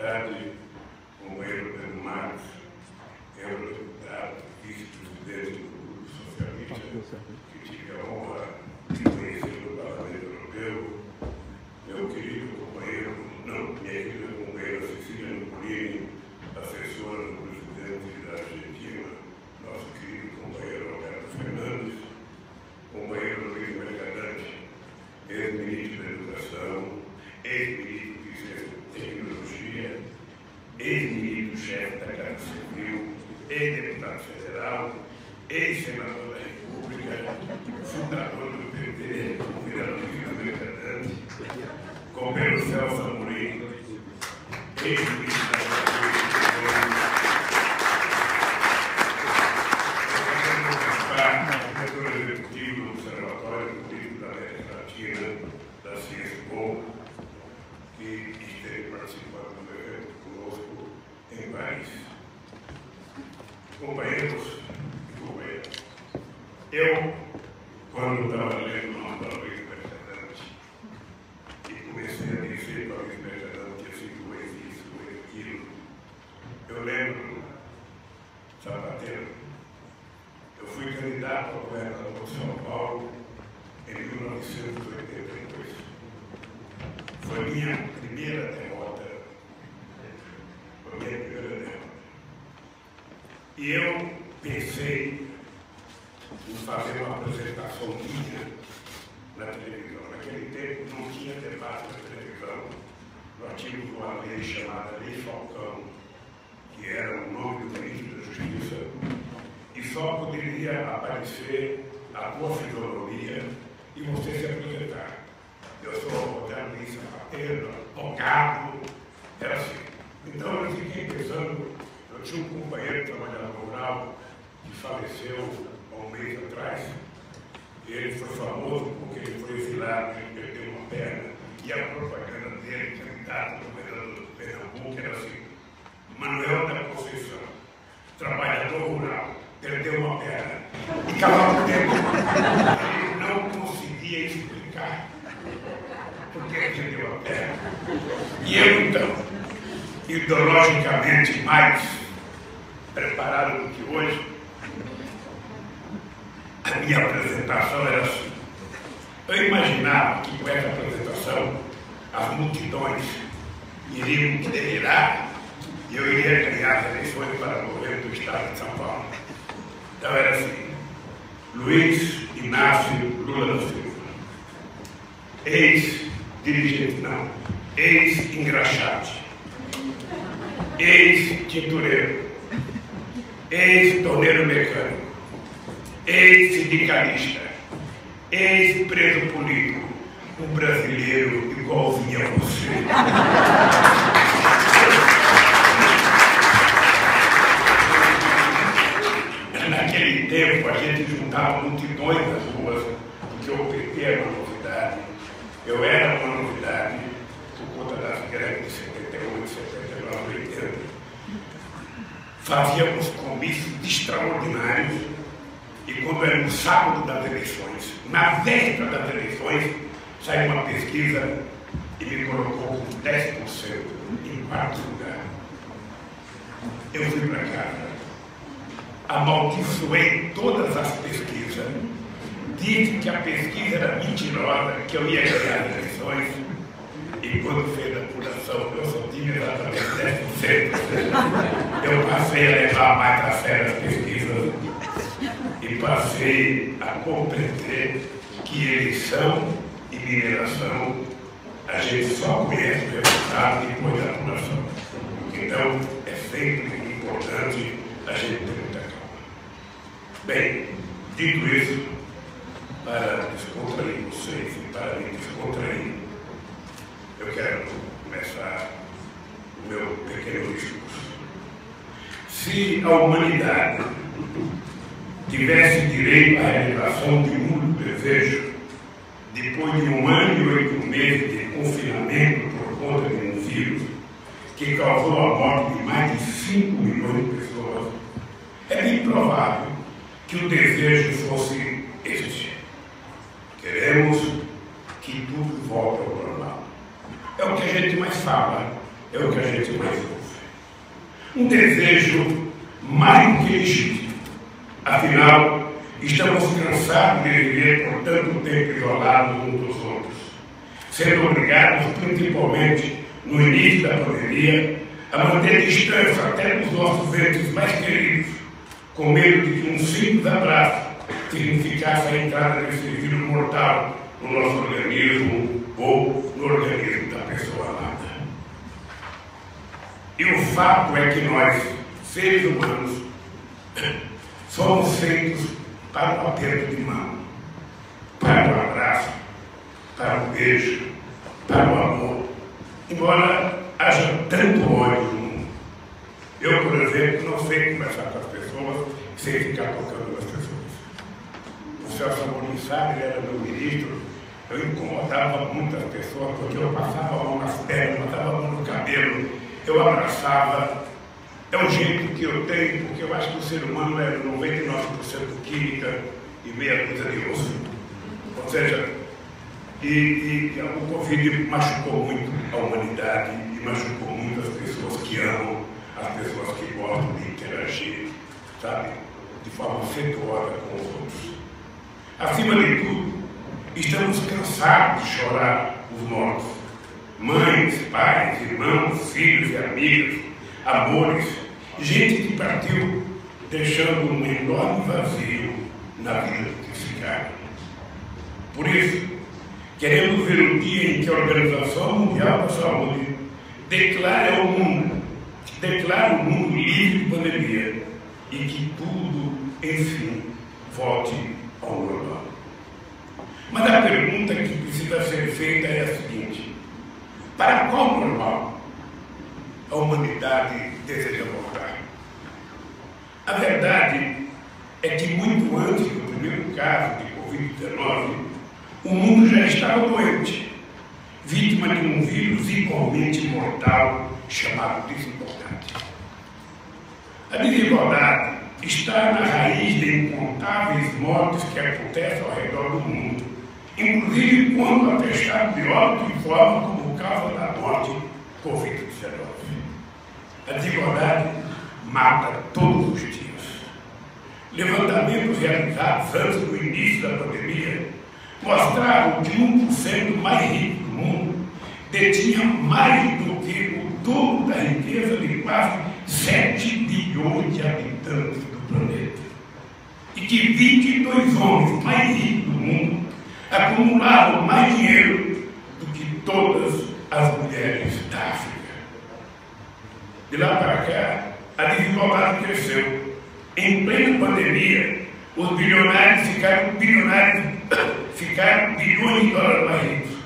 tarde, companheiro Pedro Marcos, eurodeputado, vice-presidente do Grupo Socialista, que tive a honra por que perdeu a perna. E eu, então, ideologicamente mais preparado do que hoje, a minha apresentação era assim. Eu imaginava que com essa apresentação as multidões iriam delirar e eu iria ganhar as eleições para o governo do Estado de São Paulo. Então era assim, Luiz Inácio Lula da Silva, ex-dirigente, não, ex-engraxate, ex-tintureiro, ex-torneiro mecânico, ex-sindicalista, ex-preso político, um brasileiro igualzinho a você. Naquele tempo a gente juntava multidões nas ruas, porque o PT era uma novidade. Eu era uma por conta das greves de 78, 79, 80. Fazíamos comícios extraordinários e quando era no sábado das eleições, na véspera das eleições, saiu uma pesquisa e me colocou com 10% em quarto lugar. Eu fui para casa amaldiçoei todas as pesquisas, disse que a pesquisa era mentirosa, que eu ia ganhar as eleições, e quando fez a apuração, eu só tinha exatamente 10%. Eu passei a levar mais a sério as pesquisas e passei a compreender que eleição e mineração a gente só conhece o resultado depois da apuração. Então, é sempre importante a gente ter muita calma. Bem, dito isso, para descontrair vocês e para me descontrair, eu quero começar o meu pequeno discurso. Se a humanidade tivesse direito à realização de um único desejo, depois de um ano e oito meses de confinamento por conta de um vírus que causou a morte de mais de 5 milhões de pessoas, é bem provável que o desejo fosse este. Queremos que tudo volte ao normal. É o que a gente mais fala é o que a gente mais ouve. Um desejo mais do que legítimo. Afinal, estamos cansados de viver por tanto tempo isolados uns dos outros, sendo obrigados, principalmente no início da pandemia, a manter distância até dos nossos entes mais queridos, com medo de que um simples abraço significasse a entrada desse vírus mortal no nosso organismo ou no organismo da pessoa amada. E o fato é que nós, seres humanos, somos feitos para o aperto de mão, para o abraço, para o beijo, para o amor. Embora haja tanto ódio no mundo. Eu, por exemplo, não sei conversar com as pessoas sem ficar tocando nas pessoas. O Celso Amorim sabe, ele era meu ministro, eu incomodava muitas pessoas porque eu passava a mão nas pernas, passava a mão no cabelo, eu abraçava. É o jeito que eu tenho, porque eu acho que o ser humano é 99% química e meia coisa de osso. Ou seja, e, e, o Covid machucou muito a humanidade e machucou muito as pessoas que amam, as pessoas que gostam de interagir, sabe? De forma afetuosa com os outros. Acima de tudo, estamos cansados de chorar os mortos. Mães, pais, irmãos, filhos e amigos, amores, gente que partiu deixando um enorme vazio na vida que ficaram. Por isso, queremos ver o dia em que a Organização Mundial da Saúde declare ao mundo, declare o mundo livre de pandemia e que tudo, enfim, volte ao normal. Mas a pergunta que precisa ser feita é a seguinte: para qual normal a humanidade deseja voltar? A verdade é que muito antes do primeiro caso de Covid-19, o mundo já estava doente, vítima de um vírus igualmente mortal chamado desigualdade. A desigualdade está na raiz de incontáveis mortes que acontecem ao redor do mundo, inclusive quando atestado de óbito informa como causa da morte Covid-19. A desigualdade mata todos os dias. Levantamentos realizados antes do início da pandemia mostraram que 1% mais rico do mundo detinha mais do que o dobro da riqueza de quase 7 bilhões de habitantes do planeta. E que 22 homens mais ricos do mundo acumulavam mais dinheiro do que todas as mulheres da África. De lá para cá, a desigualdade cresceu. Em plena pandemia, os bilionários ficaram bilionários, ficaram bilhões de dólares mais ricos.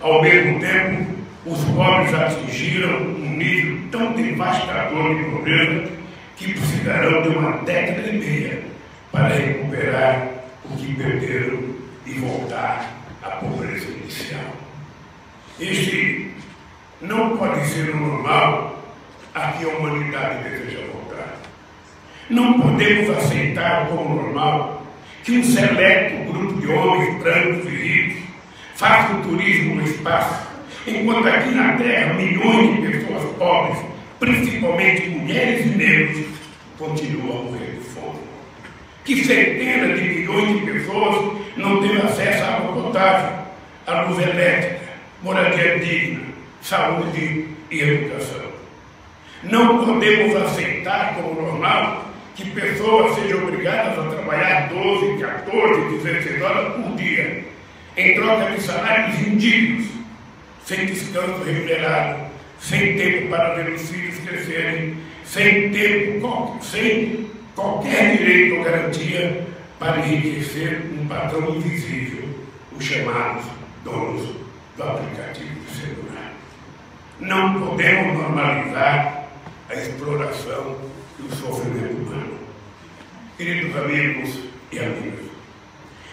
Ao mesmo tempo, os pobres atingiram um nível tão devastador de pobreza que precisarão de uma década e meia para recuperar o que perderam e voltar à pobreza inicial. Este não pode ser o normal a que a humanidade deseja voltar. Não podemos aceitar como normal que um seleto grupo de homens brancos e ricos faça o turismo no espaço, enquanto aqui na Terra milhões de pessoas pobres, principalmente mulheres e negros, continuam a morrer de fome. Que centenas de milhões de pessoas não têm acesso à água potável, à luz elétrica, moradia digna, saúde e educação. Não podemos aceitar como normal que pessoas sejam obrigadas a trabalhar 12, 14, 16 horas por dia, em troca de salários indignos, sem descanso remunerado, sem tempo para ver os filhos crescerem, sem tempo, sem qualquer direito ou garantia para enriquecer um patrão invisível, os chamados donos do aplicativo. Não podemos normalizar a exploração e o sofrimento humano. Queridos amigos e amigas,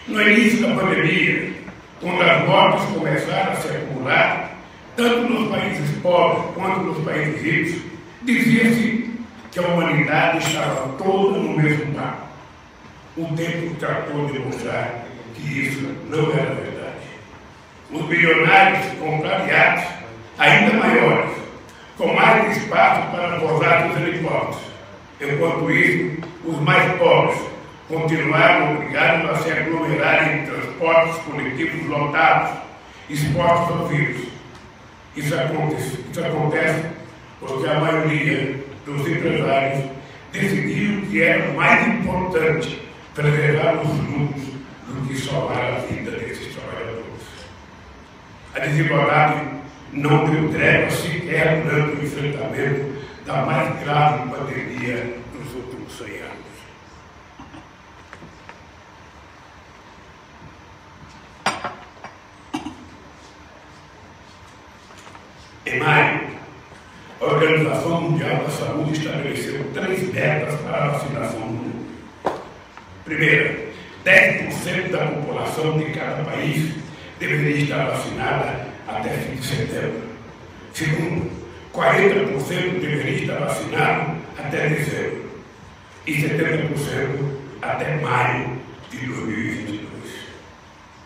no início da pandemia, quando as mortes começaram a se acumular, tanto nos países pobres quanto nos países ricos, dizia-se que a humanidade estava toda no mesmo barco. O tempo tratou de mostrar que isso não era verdade. Os bilionários compraram iates ainda maiores, com mais espaço para pousar dos helicópteros. Enquanto isso, os mais pobres continuaram obrigados a se aglomerar em transportes coletivos lotados, expostos ao vírus. Isso acontece, isso acontece porque a maioria dos empresários decidiu que era mais importante preservar os lucros do que salvar a vida desses trabalhadores. A desigualdade não deu trégua sequer durante o enfrentamento da mais grave pandemia dos últimos 100 anos. Em maio, a Organização Mundial da Saúde estabeleceu três metas para a vacinação no mundo. Primeira, 10% da população de cada país deveria estar vacinada até fim de setembro. Segundo, 40% deveria estar vacinado até dezembro. E 70% até maio de 2022.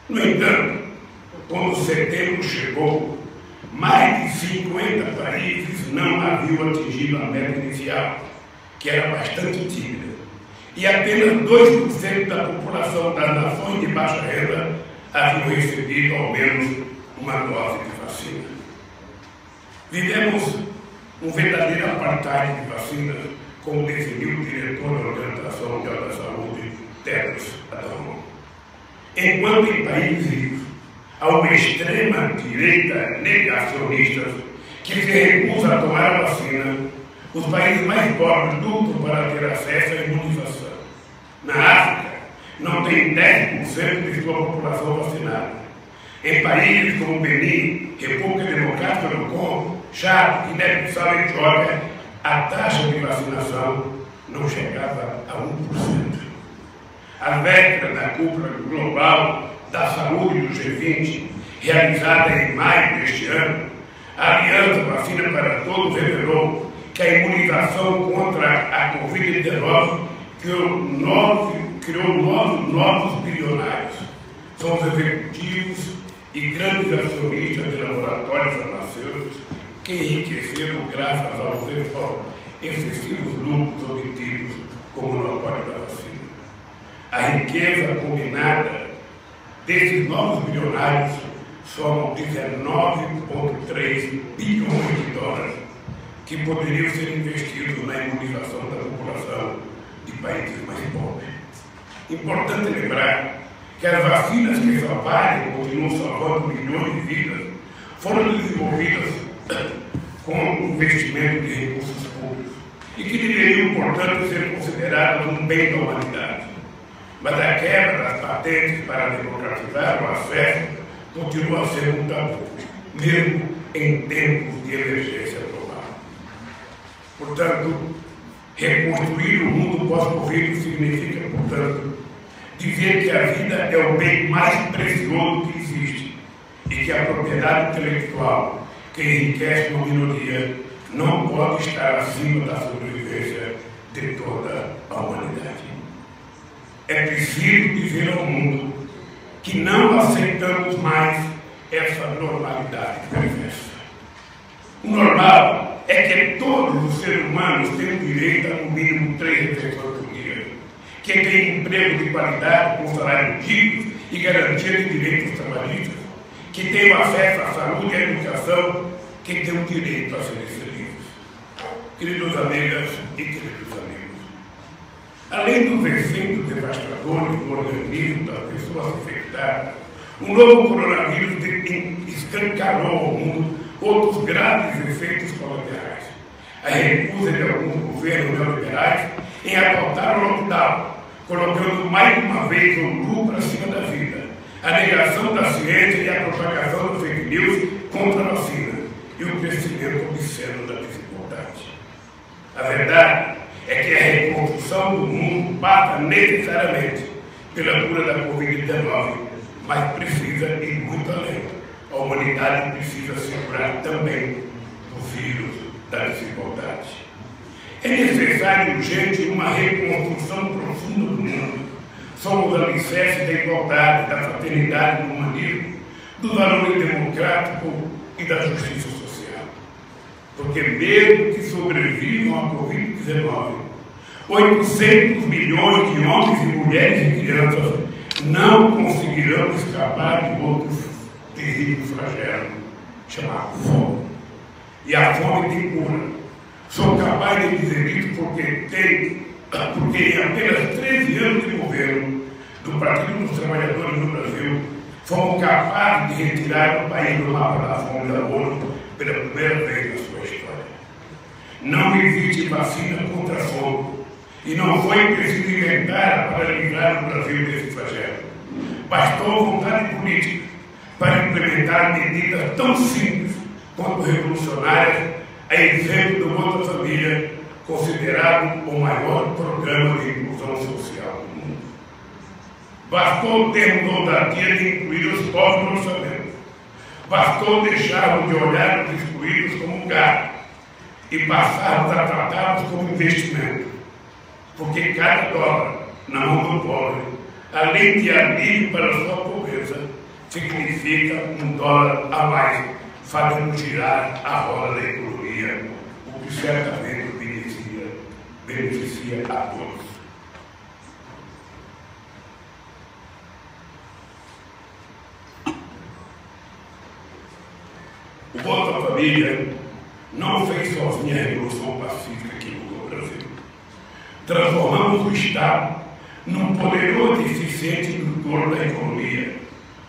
No entanto, quando setembro chegou, mais de 50 países não haviam atingido a meta inicial, que era bastante tímida. E apenas 2% da população das nações de baixa renda haviam recebido ao menos uma dose de vacina. Vivemos um verdadeiro apartheid de vacinas, como definiu o diretor da Organização Mundial da Saúde, Tedros Adhanom. Enquanto em países há uma extrema direita negacionista que se recusa a tomar a vacina, os países mais pobres lutam para ter acesso à imunização. Na África, não tem 10% de sua população vacinada. Em países como Benin, República Democrática do Congo, Chad, Guiné-Bissau e Etiópia, a taxa de vacinação não chegava a 1%. A véspera da cúpula global da saúde do G20, realizada em maio deste ano, a Aliança Vacina para Todos revelou que a imunização contra a Covid-19 criou nove, criou nove novos bilionários. São os executivos e grandes acionistas de laboratórios farmacêuticos que enriqueceram graças aos excessivos lucros obtidos com o monopólio da vacina. A riqueza combinada desses novos bilionários somam 19,3 bilhões de dólares que poderiam ser investidos na imunização da população de países mais pobres. Importante lembrar que as vacinas que salvaram e continuam salvando milhões de vidas foram desenvolvidas com investimento de recursos públicos e que deveriam, portanto, ser consideradas um bem da humanidade. Mas a quebra das patentes para democratizar o acesso continua a ser um tabu, mesmo em tempos de emergência global. Portanto, reconstruir o mundo pós-Covid significa, portanto, dizer que a vida é o bem mais precioso que existe e que a propriedade intelectual que enriquece uma minoria não pode estar acima da sobrevivência de toda a humanidade. É preciso dizer ao mundo que não aceitamos mais essa normalidade perversa. O normal é que todos os seres humanos tenham direito a no mínimo três refeições que tem emprego de qualidade com salário digno e garantia de direitos trabalhistas, que tem acesso à saúde e à educação, que tem o direito a serem felizes. Queridos amigas e queridos amigos, além dos efeitos devastadores no organismo das pessoas infectadas, o novo coronavírus escancarou ao mundo outros graves efeitos colaterais. A recusa de alguns governos neoliberais em adotar o lockdown, colocando mais uma vez o lucro acima da vida, a negação da ciência e a propagação das fake news contra a vacina e o crescimento obsceno da desigualdade. A verdade é que a reconstrução do mundo passa necessariamente pela cura da Covid-19, mas precisa ir muito além. A humanidade precisa se curar também do da desigualdade. É necessário urgente uma reconstrução profunda do mundo. Somos alicerces da igualdade, da fraternidade, do humanismo, do valor democrático e da justiça social. porque mesmo que sobrevivam à Covid-19, 800 milhões de homens e mulheres e crianças não conseguirão escapar de outro terrível flagelo chamado fome. E a fome tem cura. Sou capaz de dizer isso porque tem, porque em apenas 13 anos de governo do Partido dos Trabalhadores no Brasil, fomos capazes de retirar o país do mapa da fome da ONU pela primeira vez na sua história. Não existe vacina contra a fome e não foi preciso inventar para livrar o Brasil desse flagelo. Bastou vontade política para implementar medidas tão simples quanto revolucionárias, a exemplo do Bolsa Família, considerado o maior programa de inclusão social do mundo. Bastou termos ousadia de incluir os pobres no orçamento. Bastou deixarmos de olhar os excluídos como gato e passarmos a tratá-los como investimento porque cada dólar na mão do pobre, além de alívio para sua pobreza, significa um dólar a mais, fazendo girar a roda da economia, o que certamente beneficia, beneficia a todos. O voto à família não fez sozinha a Revolução Pacífica que mudou o Brasil transformamos o Estado num poderoso e eficiente indutor da economia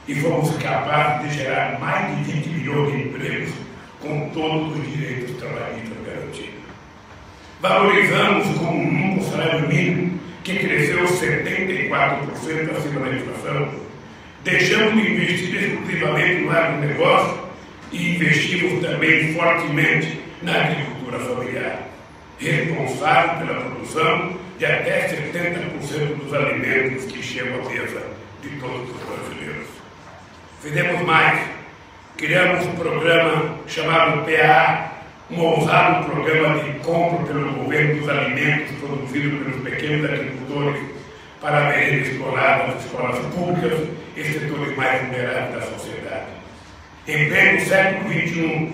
e fomos capazes de gerar mais de 20 milhões de empregos com todos os direitos trabalhistas garantidos. Valorizamos como nunca o salário mínimo, que cresceu 74% acima da inflação. Deixamos de investir exclusivamente no agronegócio e investimos também fortemente na agricultura familiar responsável pela produção de até 70% dos alimentos que chegam à mesa de todos os brasileiros. Fizemos mais. Criamos um programa chamado PA, um ousado programa de compra pelo governo dos alimentos produzidos pelos pequenos agricultores para a merenda escolar das escolas públicas e setores mais vulneráveis da sociedade. Em pleno século XXI,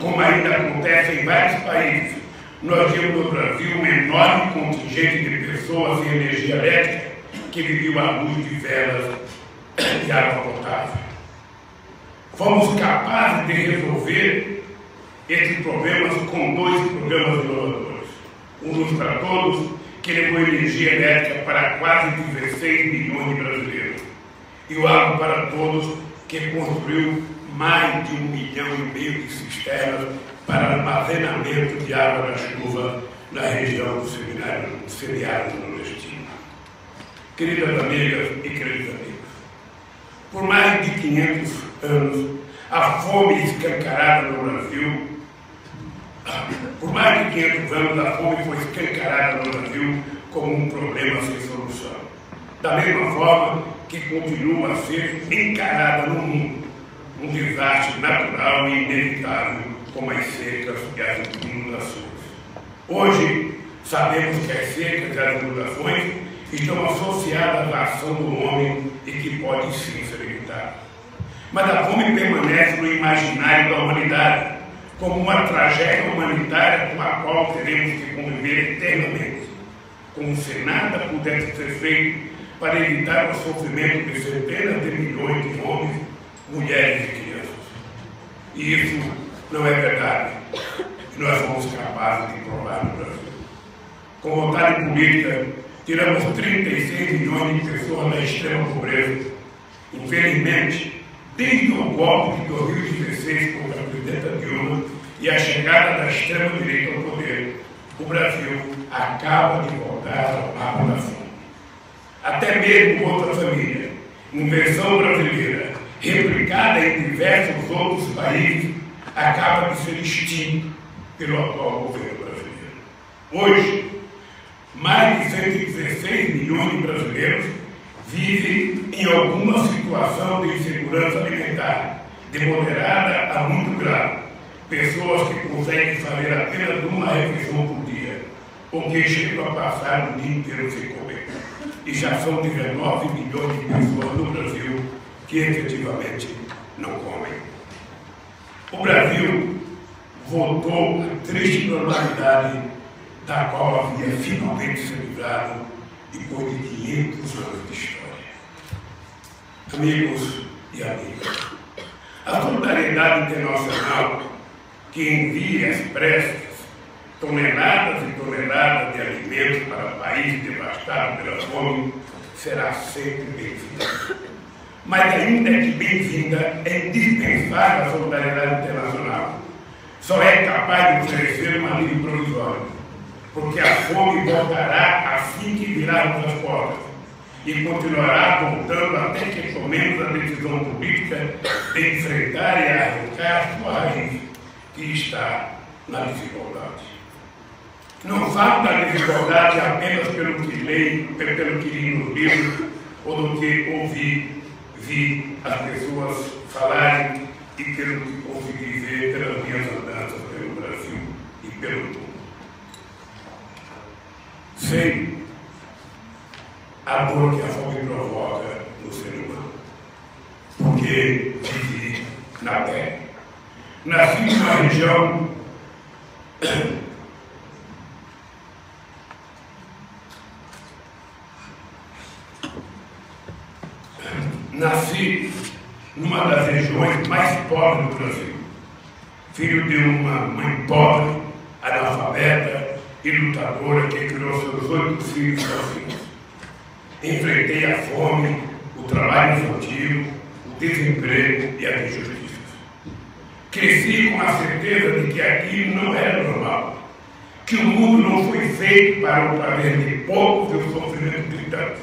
como ainda acontece em vários países, nós tínhamos no Brasil um enorme contingente de pessoas sem energia elétrica que viviam à luz de velas e água potável. Fomos capazes de resolver esses problemas com dois programas inovadores. Um para Todos, que levou energia elétrica para quase 16 milhões de brasileiros. E o Água para Todos, que construiu mais de um milhão e meio de cisternas para armazenamento de água da chuva na região do seminário, semiárido nordestino. Queridas amigas e queridos amigos, por mais de 500 anos, a fome escancarada no Brasil, por mais de 500 anos, a fome foi escancarada no Brasil como um problema sem solução. Da mesma forma que continua a ser encarada no mundo um desastre natural e inevitável como as secas e as inundações. Hoje, sabemos que as secas e as inundações estão associadas à ação do homem e que podem sim ser Mas a fome permanece no imaginário da humanidade como uma tragédia humanitária com a qual teremos que conviver eternamente, como se nada pudesse ser feito para evitar o sofrimento de centenas de milhões de homens, mulheres e crianças. E isso não é verdade. Nós fomos capazes de provar no Brasil. Com vontade política, tiramos 36 milhões de pessoas da extrema pobreza. Infelizmente, desde o golpe de 2016 contra a presidenta Dilma e a chegada da extrema-direita ao poder, o Brasil acaba de voltar ao mapa da fome. Até mesmo outra família, uma versão brasileira, replicada em diversos outros países, acaba de ser extinto pelo atual governo brasileiro. Hoje, mais de 116 milhões de brasileiros vivem em alguma situação de insegurança alimentar, de moderada a muito grave. Pessoas que conseguem fazer apenas uma refeição por dia, ou que chegam a passar o dia inteiro sem comer. E já são 19 milhões de pessoas no Brasil que efetivamente não comem. O Brasil voltou à triste normalidade da qual havia finalmente se livrado depois de 500 anos de história. Amigos e amigas, a solidariedade internacional que envia as prestes toneladas e toneladas de alimentos para países devastados pela fome será sempre bem-vinda. Mas ainda que bem-vinda, é indispensável a solidariedade internacional. Só é capaz de oferecer uma alívio provisório, porque a fome voltará assim que virarmos as portas e continuará voltando até que tomemos a decisão política de enfrentar e arrancar sua raiz, que está na desigualdade. Não falo da desigualdade apenas pelo que leio, pelo que li no livro, ou do que ouvi, vi as pessoas falarem e pelo que consegui ver pelas minhas andanças pelo Brasil e pelo mundo. Sei a dor que a fome provoca no ser humano, porque vivi na terra. Nasci numa região nasci numa das regiões mais pobres do Brasil. Filho de uma mãe pobre, analfabeta e lutadora que criou seus oito filhos sozinhos. Enfrentei a fome, o trabalho infantil, o desemprego e as injustiças. Cresci com a certeza de que aquilo não era normal, que o mundo não foi feito para o prazer de poucos e o sofrimento de tantos.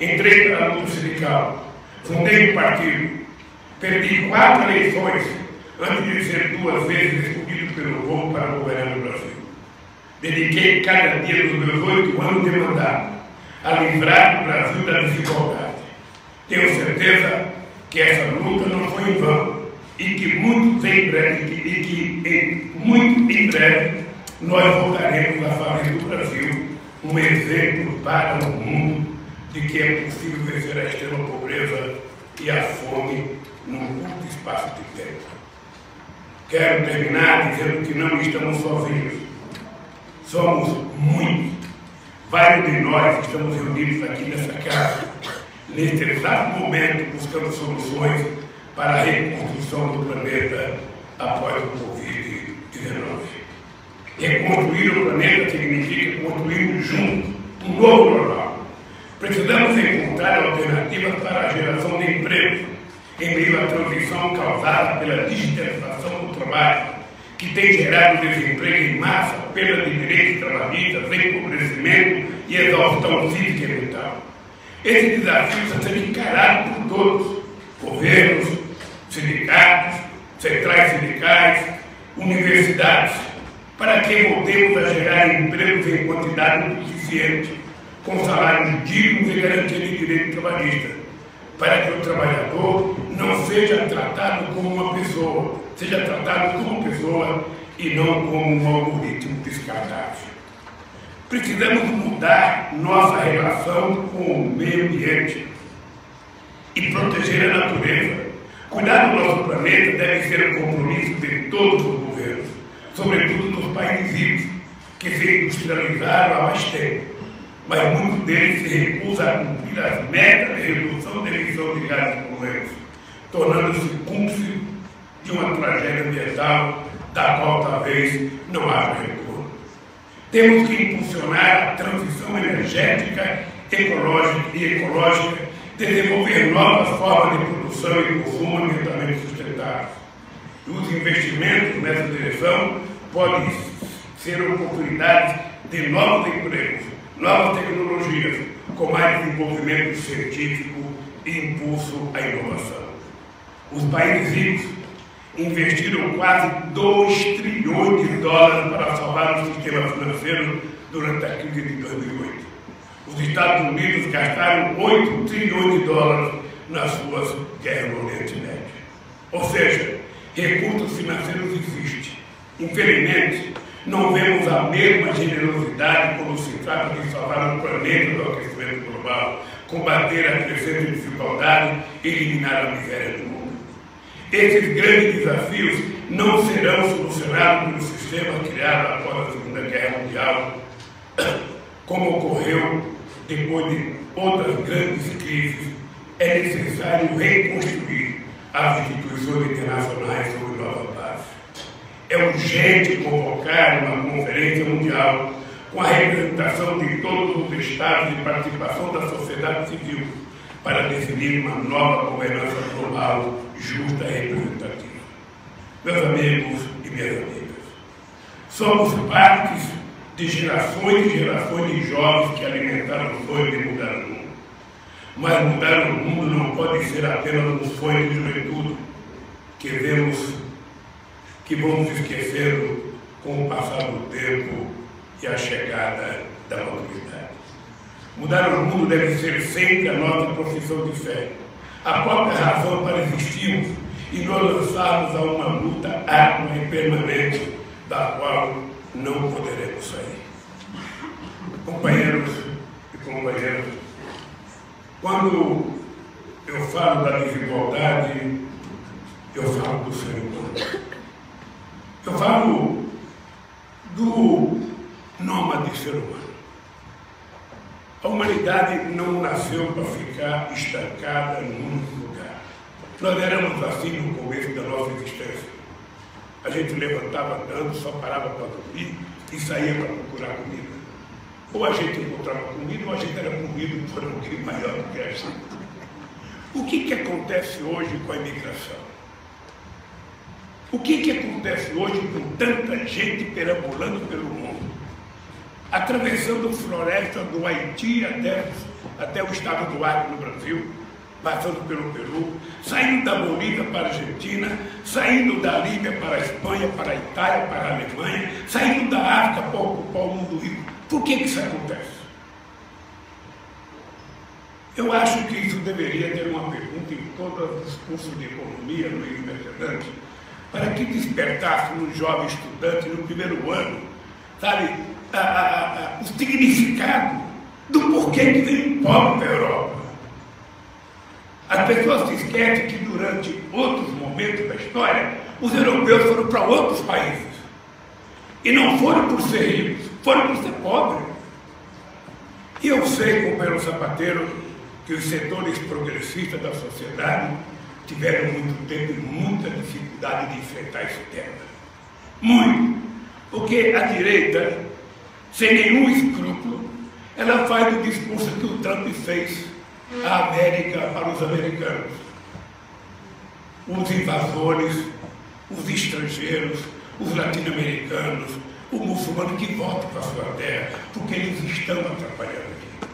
Entrei para a luta sindical, fundei um partido, perdi quatro eleições antes de ser duas vezes escolhido pelo povo para governar o Brasil. Dediquei cada dia dos meus oito anos de mandato a livrar o Brasil da desigualdade. Tenho certeza que essa luta não foi em vão e que muito em breve, e que em, muito em breve nós voltaremos a fazer do Brasil um exemplo para o mundo de que é possível vencer a extrema pobreza e a fome num curto espaço de tempo. Quero terminar dizendo que não estamos sozinhos. Somos muitos. Vários de nós estamos reunidos aqui nessa casa, neste exato momento, buscando soluções para a reconstrução do planeta após o Covid-19. Reconstruir o planeta significa construirmos juntos um novo normal Precisamos encontrar alternativas para a geração de emprego em meio à transição causada pela digitalização do trabalho, que tem gerado desemprego em massa, perda de direitos trabalhistas, empobrecimento e exaustão física e mental. Esse desafio está sendo encarado por todos, governos, sindicatos, centrais sindicais, universidades, para que voltemos a gerar empregos em quantidade suficiente com salários dignos e garantia de direito trabalhista, para que o trabalhador não seja tratado como uma pessoa, seja tratado como pessoa e não como um algoritmo descartável. Precisamos mudar nossa relação com o meio ambiente e proteger a natureza. Cuidar do nosso planeta deve ser um compromisso de todos os governos, sobretudo dos países ricos, que se industrializaram há mais tempo mas muitos deles se recusam a cumprir as metas de redução de emissão de gases poluentes, tornando-se cúmplice de uma tragédia ambiental da qual talvez não haja retorno. Temos que impulsionar a transição energética ecológica e ecológica, desenvolver novas formas de produção e consumo ambientalmente sustentáveis. Os investimentos nessa direção podem ser oportunidades de novos empregos, novas tecnologias, com mais desenvolvimento científico e impulso à inovação. Os países ricos investiram quase 2 trilhões de dólares para salvar o sistema financeiro durante a crise de 2008. Os Estados Unidos gastaram 8 trilhões de dólares nas suas guerras no Oriente Médio. Ou seja, recursos financeiros existem. Infelizmente, não vemos a mesma generosidade quando se trata de salvar o planeta do aquecimento global, combater a crescente desigualdade e eliminar a miséria do mundo. Esses grandes desafios não serão solucionados pelo sistema criado após a Segunda Guerra Mundial, como ocorreu depois de outras grandes crises, é necessário reconstruir as instituições internacionais sobre nova base. É urgente convocar uma conferência mundial com a representação de todos os estados e participação da sociedade civil para definir uma nova governança global justa e representativa. Meus amigos e minhas amigas, somos partes de gerações e gerações de jovens que alimentaram o sonho de mudar o mundo. Mas mudar o mundo não pode ser apenas um sonho de juventude que vemos, que vamos esquecendo com o passar do tempo e a chegada da maturidade. Mudar o mundo deve ser sempre a nossa profissão de fé, a própria razão para existirmos e nos lançarmos a uma luta árdua e permanente, da qual não poderemos sair. Companheiros e companheiras, quando eu falo da desigualdade, eu falo do ser humano. Eu falo do nômade ser humano. A humanidade não nasceu para ficar estancada num lugar. Nós éramos assim no começo da nossa existência. A gente levantava andando, só parava para dormir e saía para procurar comida. Ou a gente encontrava comida, ou a gente era comido por alguém maior do que a gente. O que, que acontece hoje com a imigração? O que, que acontece hoje com tanta gente perambulando pelo mundo? Atravessando florestas do Haiti até, até o estado do Acre no Brasil, passando pelo Peru, saindo da Bolívia para a Argentina, saindo da Líbia para a Espanha, para a Itália, para a Alemanha, saindo da África para ocupar o mundo rico. Por que, que isso acontece? Eu acho que isso deveria ter uma pergunta em todos os cursos de economia no universidade, para que despertasse no jovem estudante no primeiro ano, sabe, o significado do porquê que vem pobre para a Europa. As pessoas se esquecem que durante outros momentos da história, os europeus foram para outros países. E não foram por ser ricos, foram por ser pobres. E eu sei, companheiro sapateiro, que os setores progressistas da sociedade tiveram muito tempo e muita dificuldade de enfrentar esse tema. Muito. Porque a direita, sem nenhum escrúpulo, ela faz o discurso que o Trump fez a América para os americanos. Os invasores, os estrangeiros, os latino-americanos, o muçulmano que volte para a sua terra, porque eles estão atrapalhando aqui.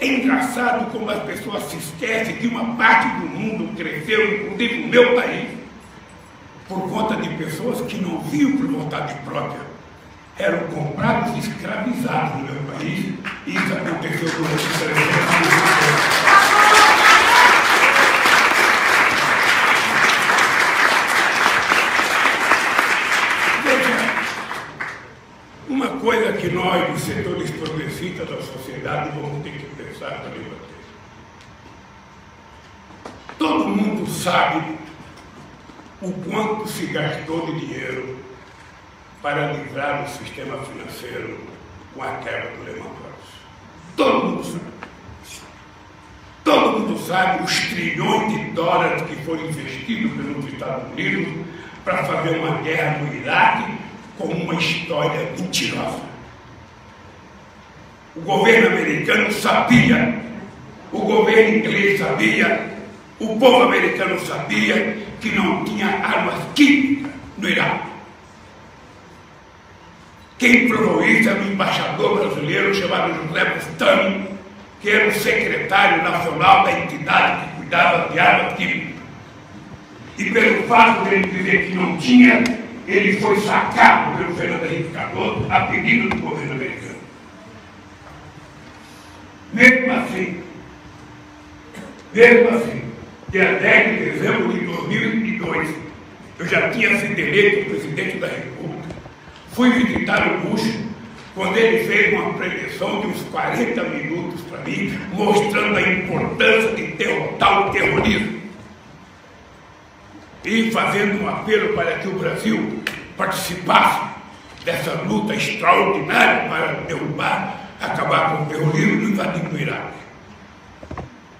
É engraçado como as pessoas se esquecem que uma parte do mundo cresceu, inclusive no meu país, por conta de pessoas que não viam por vontade própria eram comprados e escravizados no meu país. E isso aconteceu durante 300 anos. Uma coisa que nós, os setores progressistas da sociedade, vamos ter que pensar debater. Todo mundo sabe o quanto se gastou de dinheiro para livrar o sistema financeiro com a quebra do Lehman Brothers. Todo mundo sabe. Todo mundo sabe os trilhões de dólares que foram investidos pelos Estados Unidos para fazer uma guerra no Iraque com uma história mentirosa. O governo americano sabia, o governo inglês sabia, o povo americano sabia que não tinha armas químicas no Iraque. Quem provou isso era um embaixador brasileiro chamado José Bustami, que era o secretário nacional da entidade que cuidava de armas químicas. E pelo fato de ele dizer que não tinha, ele foi sacado pelo Fernando Henrique Cardoso a pedido do governo americano. Mesmo assim, mesmo assim, dia 10 de dezembro de 2002, eu já tinha sido eleito presidente da República Fui visitar o Bush quando ele fez uma preleção de uns 40 minutos para mim, mostrando a importância de derrotar o terrorismo. e fazendo um apelo para que o Brasil participasse dessa luta extraordinária para derrubar, acabar com o terrorismo e invadir o Iraque.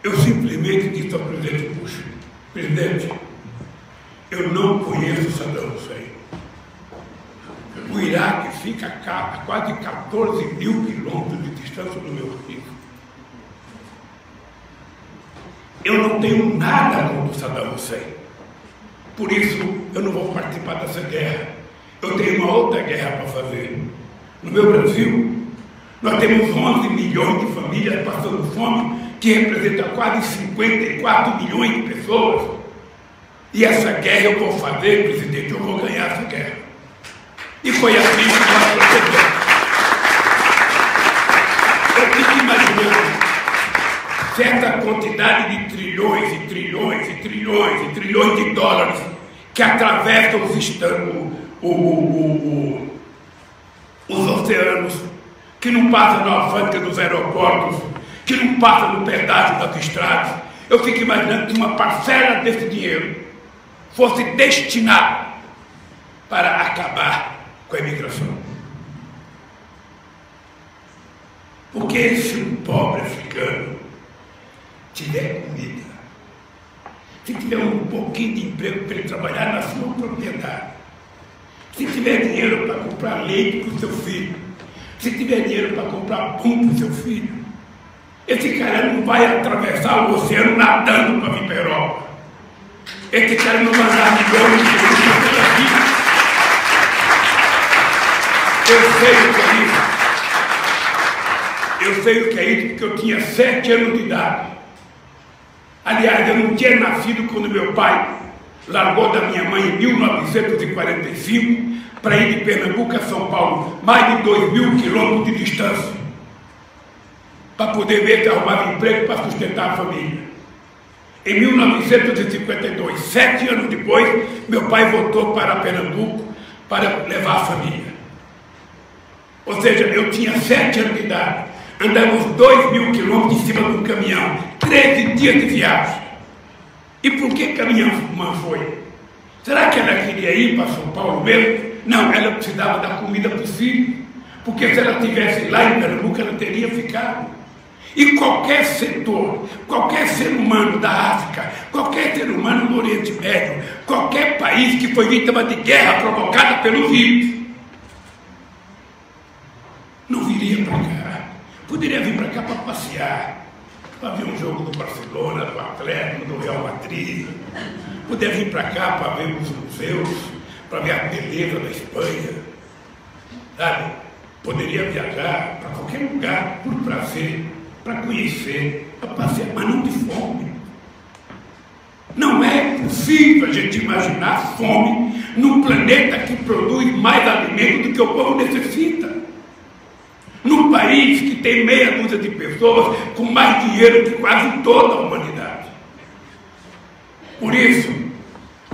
Eu simplesmente disse ao presidente Bush, presidente, eu não conheço Saddam Hussein. O Iraque fica a quase 14 mil quilômetros de distância do meu país. Eu não tenho nada contra Saddam Hussein. Por isso, eu não vou participar dessa guerra. Eu tenho uma outra guerra para fazer. No meu Brasil, nós temos 11 milhões de famílias passando fome, que representa quase 54 milhões de pessoas. E essa guerra eu vou fazer, presidente, eu vou ganhar essa guerra. E foi assim que nós procedemos. Eu fico imaginando certa quantidade de trilhões e trilhões e trilhões e trilhões de dólares que atravessam os, o, o, o, os oceanos, que não passam na alfândega dos aeroportos, que não passam no pedágio das estradas. Eu fico imaginando que uma parcela desse dinheiro fosse destinada para acabar com a imigração. Porque se um pobre africano tiver comida, se tiver um pouquinho de emprego para ele trabalhar na sua propriedade, se tiver dinheiro para comprar leite para o seu filho, se tiver dinheiro para comprar pão para o seu filho, esse cara não vai atravessar o oceano nadando para vir para a Europa. Esse cara não vai milhões de quilômetros pela vida. Eu sei o que é isso. Eu sei o que é isso porque eu tinha sete anos de idade. Aliás, eu não tinha nascido quando meu pai largou da minha mãe em 1945 para ir de Pernambuco a São Paulo, mais de 2 mil quilômetros de distância, para poder ver se arrumava emprego para sustentar a família. Em 1952, sete anos depois, meu pai voltou para Pernambuco para levar a família. Ou seja, eu tinha sete anos de idade, andamos dois mil quilômetros em cima de um caminhão, 13 dias de viagem. E por que caminhão foi? Será que ela queria ir para São Paulo mesmo? Não, ela precisava da comida para os filhos. Porque se ela estivesse lá em Pernambuco, ela teria ficado. E qualquer setor, qualquer ser humano da África, qualquer ser humano do Oriente Médio, qualquer país que foi vítima de guerra provocada pelo vírus, não viria Poderia vir para cá para passear, para ver um jogo do Barcelona, do Atlético, do Real Madrid. Poderia vir para cá para ver os museus, para ver a beleza da Espanha. Sabe? Poderia viajar para qualquer lugar por prazer, para conhecer, para passear, mas não de fome. Não é possível a gente imaginar fome num planeta que produz mais alimento do que o povo necessita. Num país que tem meia dúzia de pessoas com mais dinheiro que quase toda a humanidade. Por isso,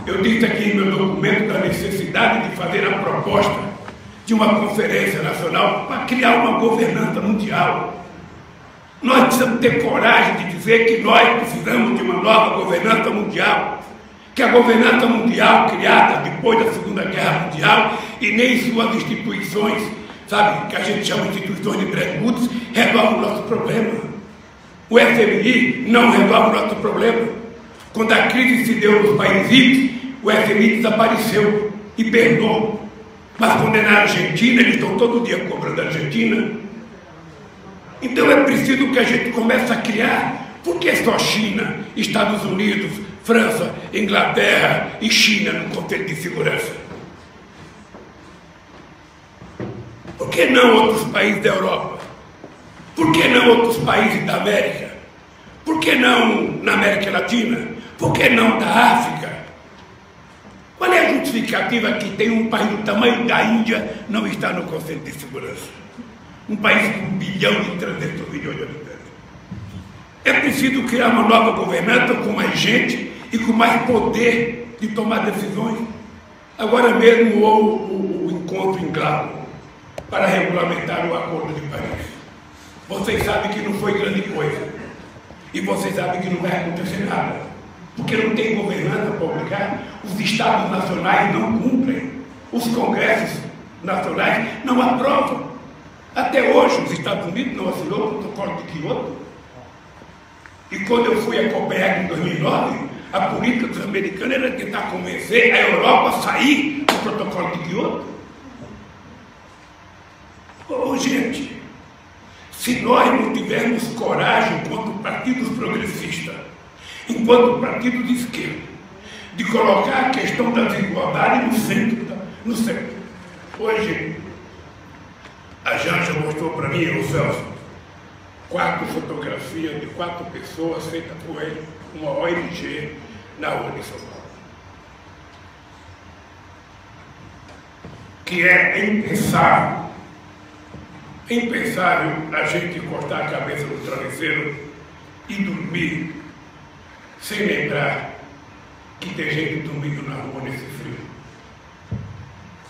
eu disse aqui no meu documento da necessidade de fazer a proposta de uma conferência nacional para criar uma governança mundial. Nós precisamos ter coragem de dizer que nós precisamos de uma nova governança mundial. Que a governança mundial criada depois da Segunda Guerra Mundial e nem suas instituições sabe, que a gente chama de instituições de Woods, resolve o nosso problema. O FMI não resolve o nosso problema. Quando a crise se deu nos países o FMI desapareceu e perdoou. Mas quando é na Argentina, eles estão todo dia cobrando a Argentina. Então é preciso que a gente comece a criar. Por que só China, Estados Unidos, França, Inglaterra e China no Conselho de Segurança? Por que não outros países da Europa? Por que não outros países da América? Por que não na América Latina? Por que não da África? Qual é a justificativa que tem um país do tamanho da Índia não está no Conselho de Segurança? Um país com um bilhão e 300 milhões de habitantes. É preciso criar uma nova governança com mais gente e com mais poder de tomar decisões. Agora mesmo houve o, o, o encontro em Glasgow para regulamentar o Acordo de Paris. Vocês sabem que não foi grande coisa. E vocês sabem que não vai acontecer nada. porque não tem governança obrigar, os estados nacionais não cumprem, os congressos nacionais não aprovam. Até hoje, os Estados Unidos não assinou o protocolo de Kyoto. E quando eu fui a Copenhague em 2009, a política dos americanos era tentar convencer a Europa a sair do protocolo de Kyoto. Oh, gente, se nós não tivermos coragem, enquanto partidos progressistas, enquanto partido de esquerda, de colocar a questão da desigualdade no centro, no centro. Hoje, a Janja mostrou para mim, o Celso, quatro fotografias de quatro pessoas feitas por ele, uma ONG na rua de São Paulo. Que é impensável, impensável a gente cortar a cabeça no travesseiro e dormir sem lembrar que tem gente dormindo na rua nesse frio.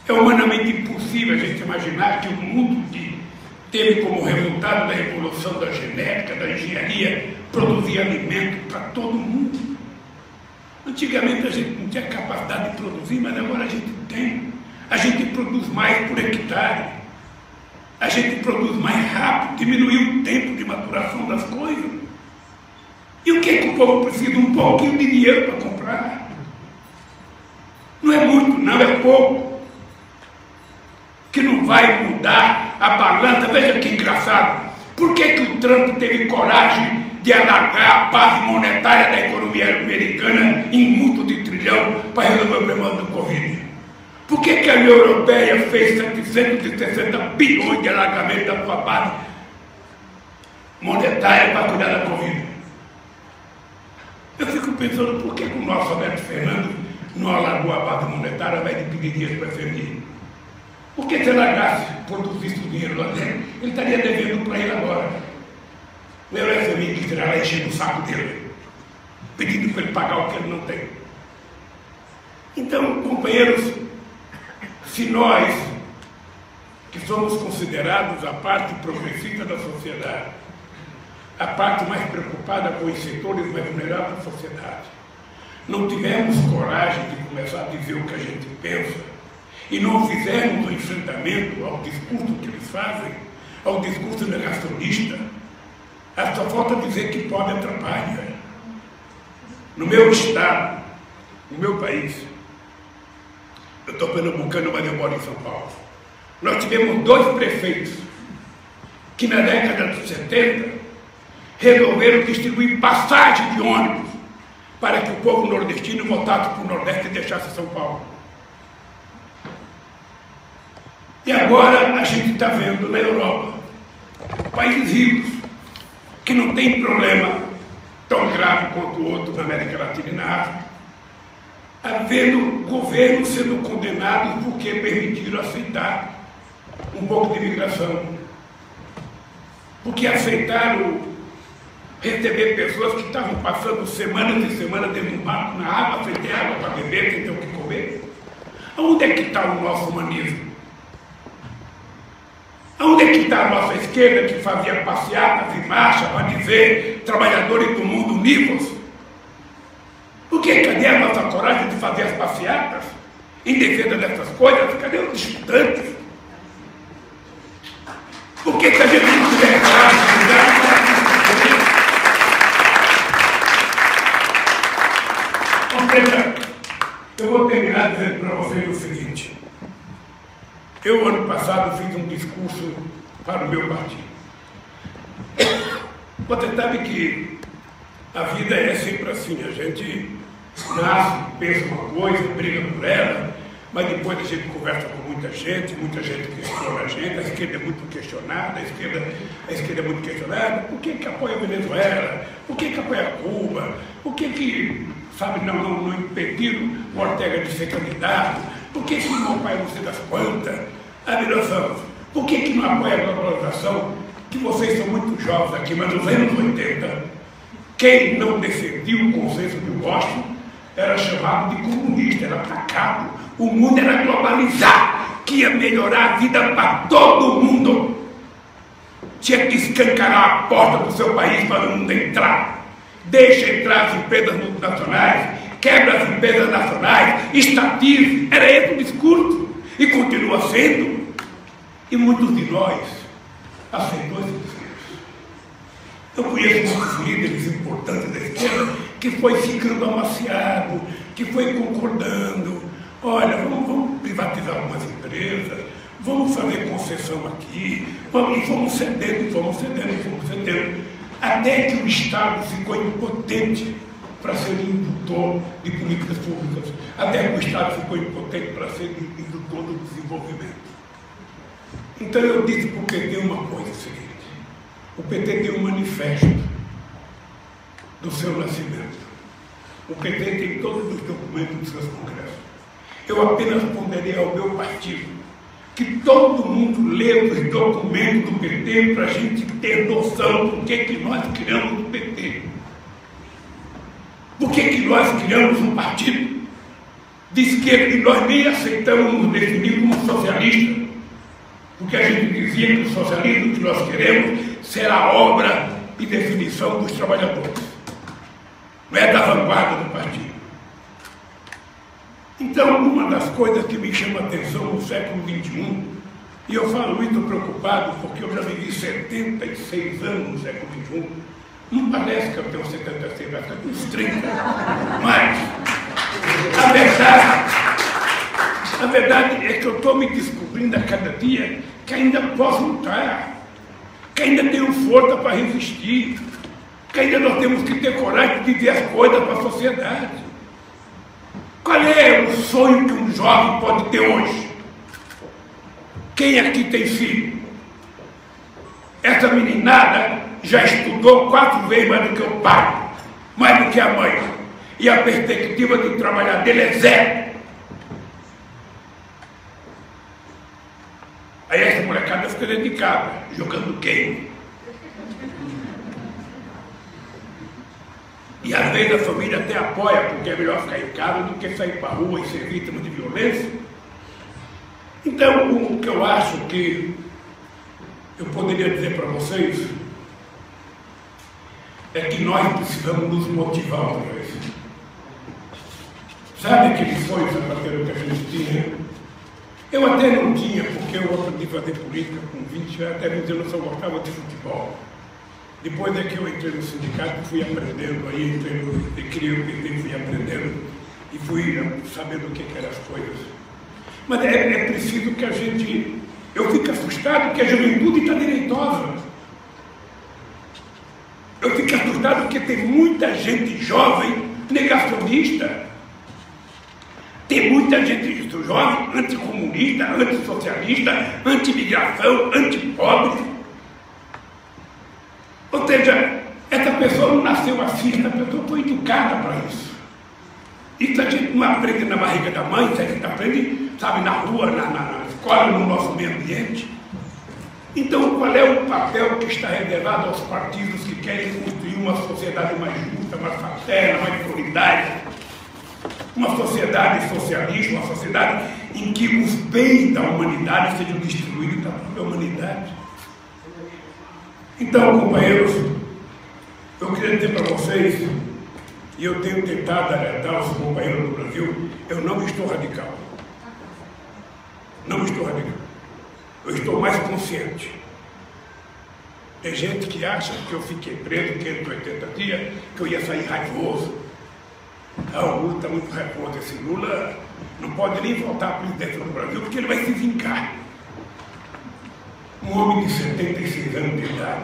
É humanamente impossível a gente imaginar que o mundo que teve como resultado da evolução da genética, da engenharia, produzir alimento para todo mundo. Antigamente a gente não tinha capacidade de produzir, mas agora a gente tem. A gente produz mais por hectare. A gente produz mais rápido, diminuiu o tempo de maturação das coisas. E o que, é que o povo precisa? Um pouquinho de dinheiro para comprar. Não é muito, não, é pouco. Que não vai mudar a balança. Veja que engraçado. Por que, que o Trump teve coragem de alargar a base monetária da economia americana em muito de trilhão para resolver o problema do Covid? Por que, que a União Europeia fez 760 bilhões de alargamento da sua base monetária para cuidar da Covid? Eu fico pensando por que, que o nosso Alberto Fernando não alargou a base monetária invés de pedir dinheiro para a FMI? Porque se largasse, produzisse o dinheiro lá dentro, ele estaria devendo para ele agora. Não era FMI que estaria lá enchendo o saco dele, pedindo para ele pagar o que ele não tem. Então, companheiros, se nós, que somos considerados a parte progressista da sociedade, a parte mais preocupada com os setores mais vulneráveis da sociedade. Não tivemos coragem de começar a dizer o que a gente pensa e não fizermos o um enfrentamento ao discurso que eles fazem, ao discurso negacionista, essa falta dizer que pode atrapalhar. No meu estado, no meu país, eu estou pernambucano, mas eu moro em São Paulo. Nós tivemos dois prefeitos que na década de 70 resolveram distribuir passagem de ônibus para que o povo nordestino voltasse para o Nordeste e deixasse São Paulo. E agora a gente está vendo na Europa, países ricos, que não tem problema tão grave quanto o outro na América Latina e na África, havendo governos sendo condenados porque permitiram aceitar um pouco de imigração. Porque aceitaram receber pessoas que estavam passando semanas e semanas dentro de um barco na água, sem ter água para beber, sem ter o que comer. Onde é que está o nosso humanismo? Onde é que está a nossa esquerda que fazia passeatas e marchas para dizer trabalhadores do mundo univos? Por que? Cadê a nossa coragem de fazer as passeatas em defesa dessas coisas? Cadê os estudantes? Por que, a gente não tiver coragem de Veja, eu vou terminar dizendo para vocês o seguinte. Eu, ano passado, fiz um discurso para o meu partido. Você sabe que a vida é sempre assim, a gente nasce, pensa uma coisa, briga por ela, mas depois a gente conversa com muita gente, muita gente questiona a gente, a esquerda é muito questionada, a esquerda, a esquerda é muito questionada, por que, que apoia a Venezuela? Por que, que apoia Cuba? Por que, que sabe, não, não, não impediram o Ortega de ser candidato? Por que, que não apoia você das quantas? Admiração, por que, que não apoia a globalização? Que vocês são muito jovens aqui, mas nos anos 80, quem não defendia o consenso de Washington era chamado de comunista, era atacado. O mundo era globalizar, que ia melhorar a vida para todo mundo. Tinha que escancarar a porta do seu país para o mundo entrar deixa entrar as empresas multinacionais, quebra as empresas nacionais, estatize. Era esse o discurso. E continua sendo. E muitos de nós aceitou esse discurso. Eu conheço muitos líderes importantes da esquerda que foi ficando amaciado, que foi concordando. Olha, vamos, vamos privatizar algumas empresas, vamos fazer concessão aqui, vamos, vamos cedendo, vamos cedendo, vamos cedendo, até que o Estado ficou impotente para ser indutor de políticas públicas, até que o Estado ficou impotente para ser indutor do desenvolvimento. Então eu disse o PT uma coisa seguinte, o PT tem um manifesto do seu nascimento. O PT tem todos os documentos dos seus congressos. Eu apenas ponderei ao meu partido que todo mundo lê os documentos do PT para a gente ter noção do que, que nós criamos no PT. Por que, que nós criamos um partido de esquerda e nós nem aceitamos nos definir como socialista? Porque a gente dizia que o socialismo que nós queremos será obra e definição dos trabalhadores. Não é da vanguarda do partido. Então, uma das coisas que me chama a atenção no século XXI, e eu falo isso preocupado porque eu já vivi 76 anos no século XXI, não parece que eu tenho 76, parece que eu tenho uns 30. Mas, a verdade, a verdade é que eu estou me descobrindo a cada dia que ainda posso lutar, que ainda tenho força para resistir, que ainda nós temos que ter coragem de dizer as coisas para a sociedade. Qual é o sonho que um jovem pode ter hoje? Quem aqui tem filho? Essa meninada já estudou quatro vezes mais do que o pai, mais do que a mãe. E a perspectiva de trabalhar dele é zero. Aí essa molecada fica dentro de casa, jogando game. E às vezes a família até apoia, porque é melhor ficar em casa do que sair para a rua e ser vítima de violência. Então, o que eu acho que eu poderia dizer para vocês é que nós precisamos nos motivar outra vez. Sabe aquele sonho sapateiro que a gente tinha? Eu até não tinha, porque eu aprendi a fazer política com 20 anos, até 20 anos eu só gostava de futebol. Depois é que eu entrei no sindicato, fui aprendendo, aí entrei no, criei fui aprendendo e fui sabendo o que, que eram as coisas. Mas é, é preciso que a gente. Eu fico assustado que a juventude está direitosa. Eu fico assustado porque tem muita gente jovem negacionista. Tem muita gente jovem anticomunista, antissocialista, anti-migração, anti-pobre. Ou seja, essa pessoa não nasceu assim, essa pessoa foi educada para isso. Isso a gente não aprende na barriga da mãe, isso a gente aprende, sabe, na rua, na, na, escola, no nosso meio ambiente. Então, qual é o papel que está reservado aos partidos que querem construir uma sociedade mais justa, mais fraterna, mais solidária? Uma sociedade socialista, uma sociedade em que os bens da humanidade sejam distribuídos da própria humanidade. Então, companheiros, eu queria dizer para vocês, e eu tenho tentado alertar os companheiros do Brasil, eu não estou radical. Não estou radical. Eu estou mais consciente. Tem gente que acha que eu fiquei preso 580 dias, que eu ia sair raivoso. Ah, o Lula está muito raivoso. Esse Lula não pode nem voltar à presidência do Brasil, porque ele vai se vingar. Um homem de 76 anos de idade,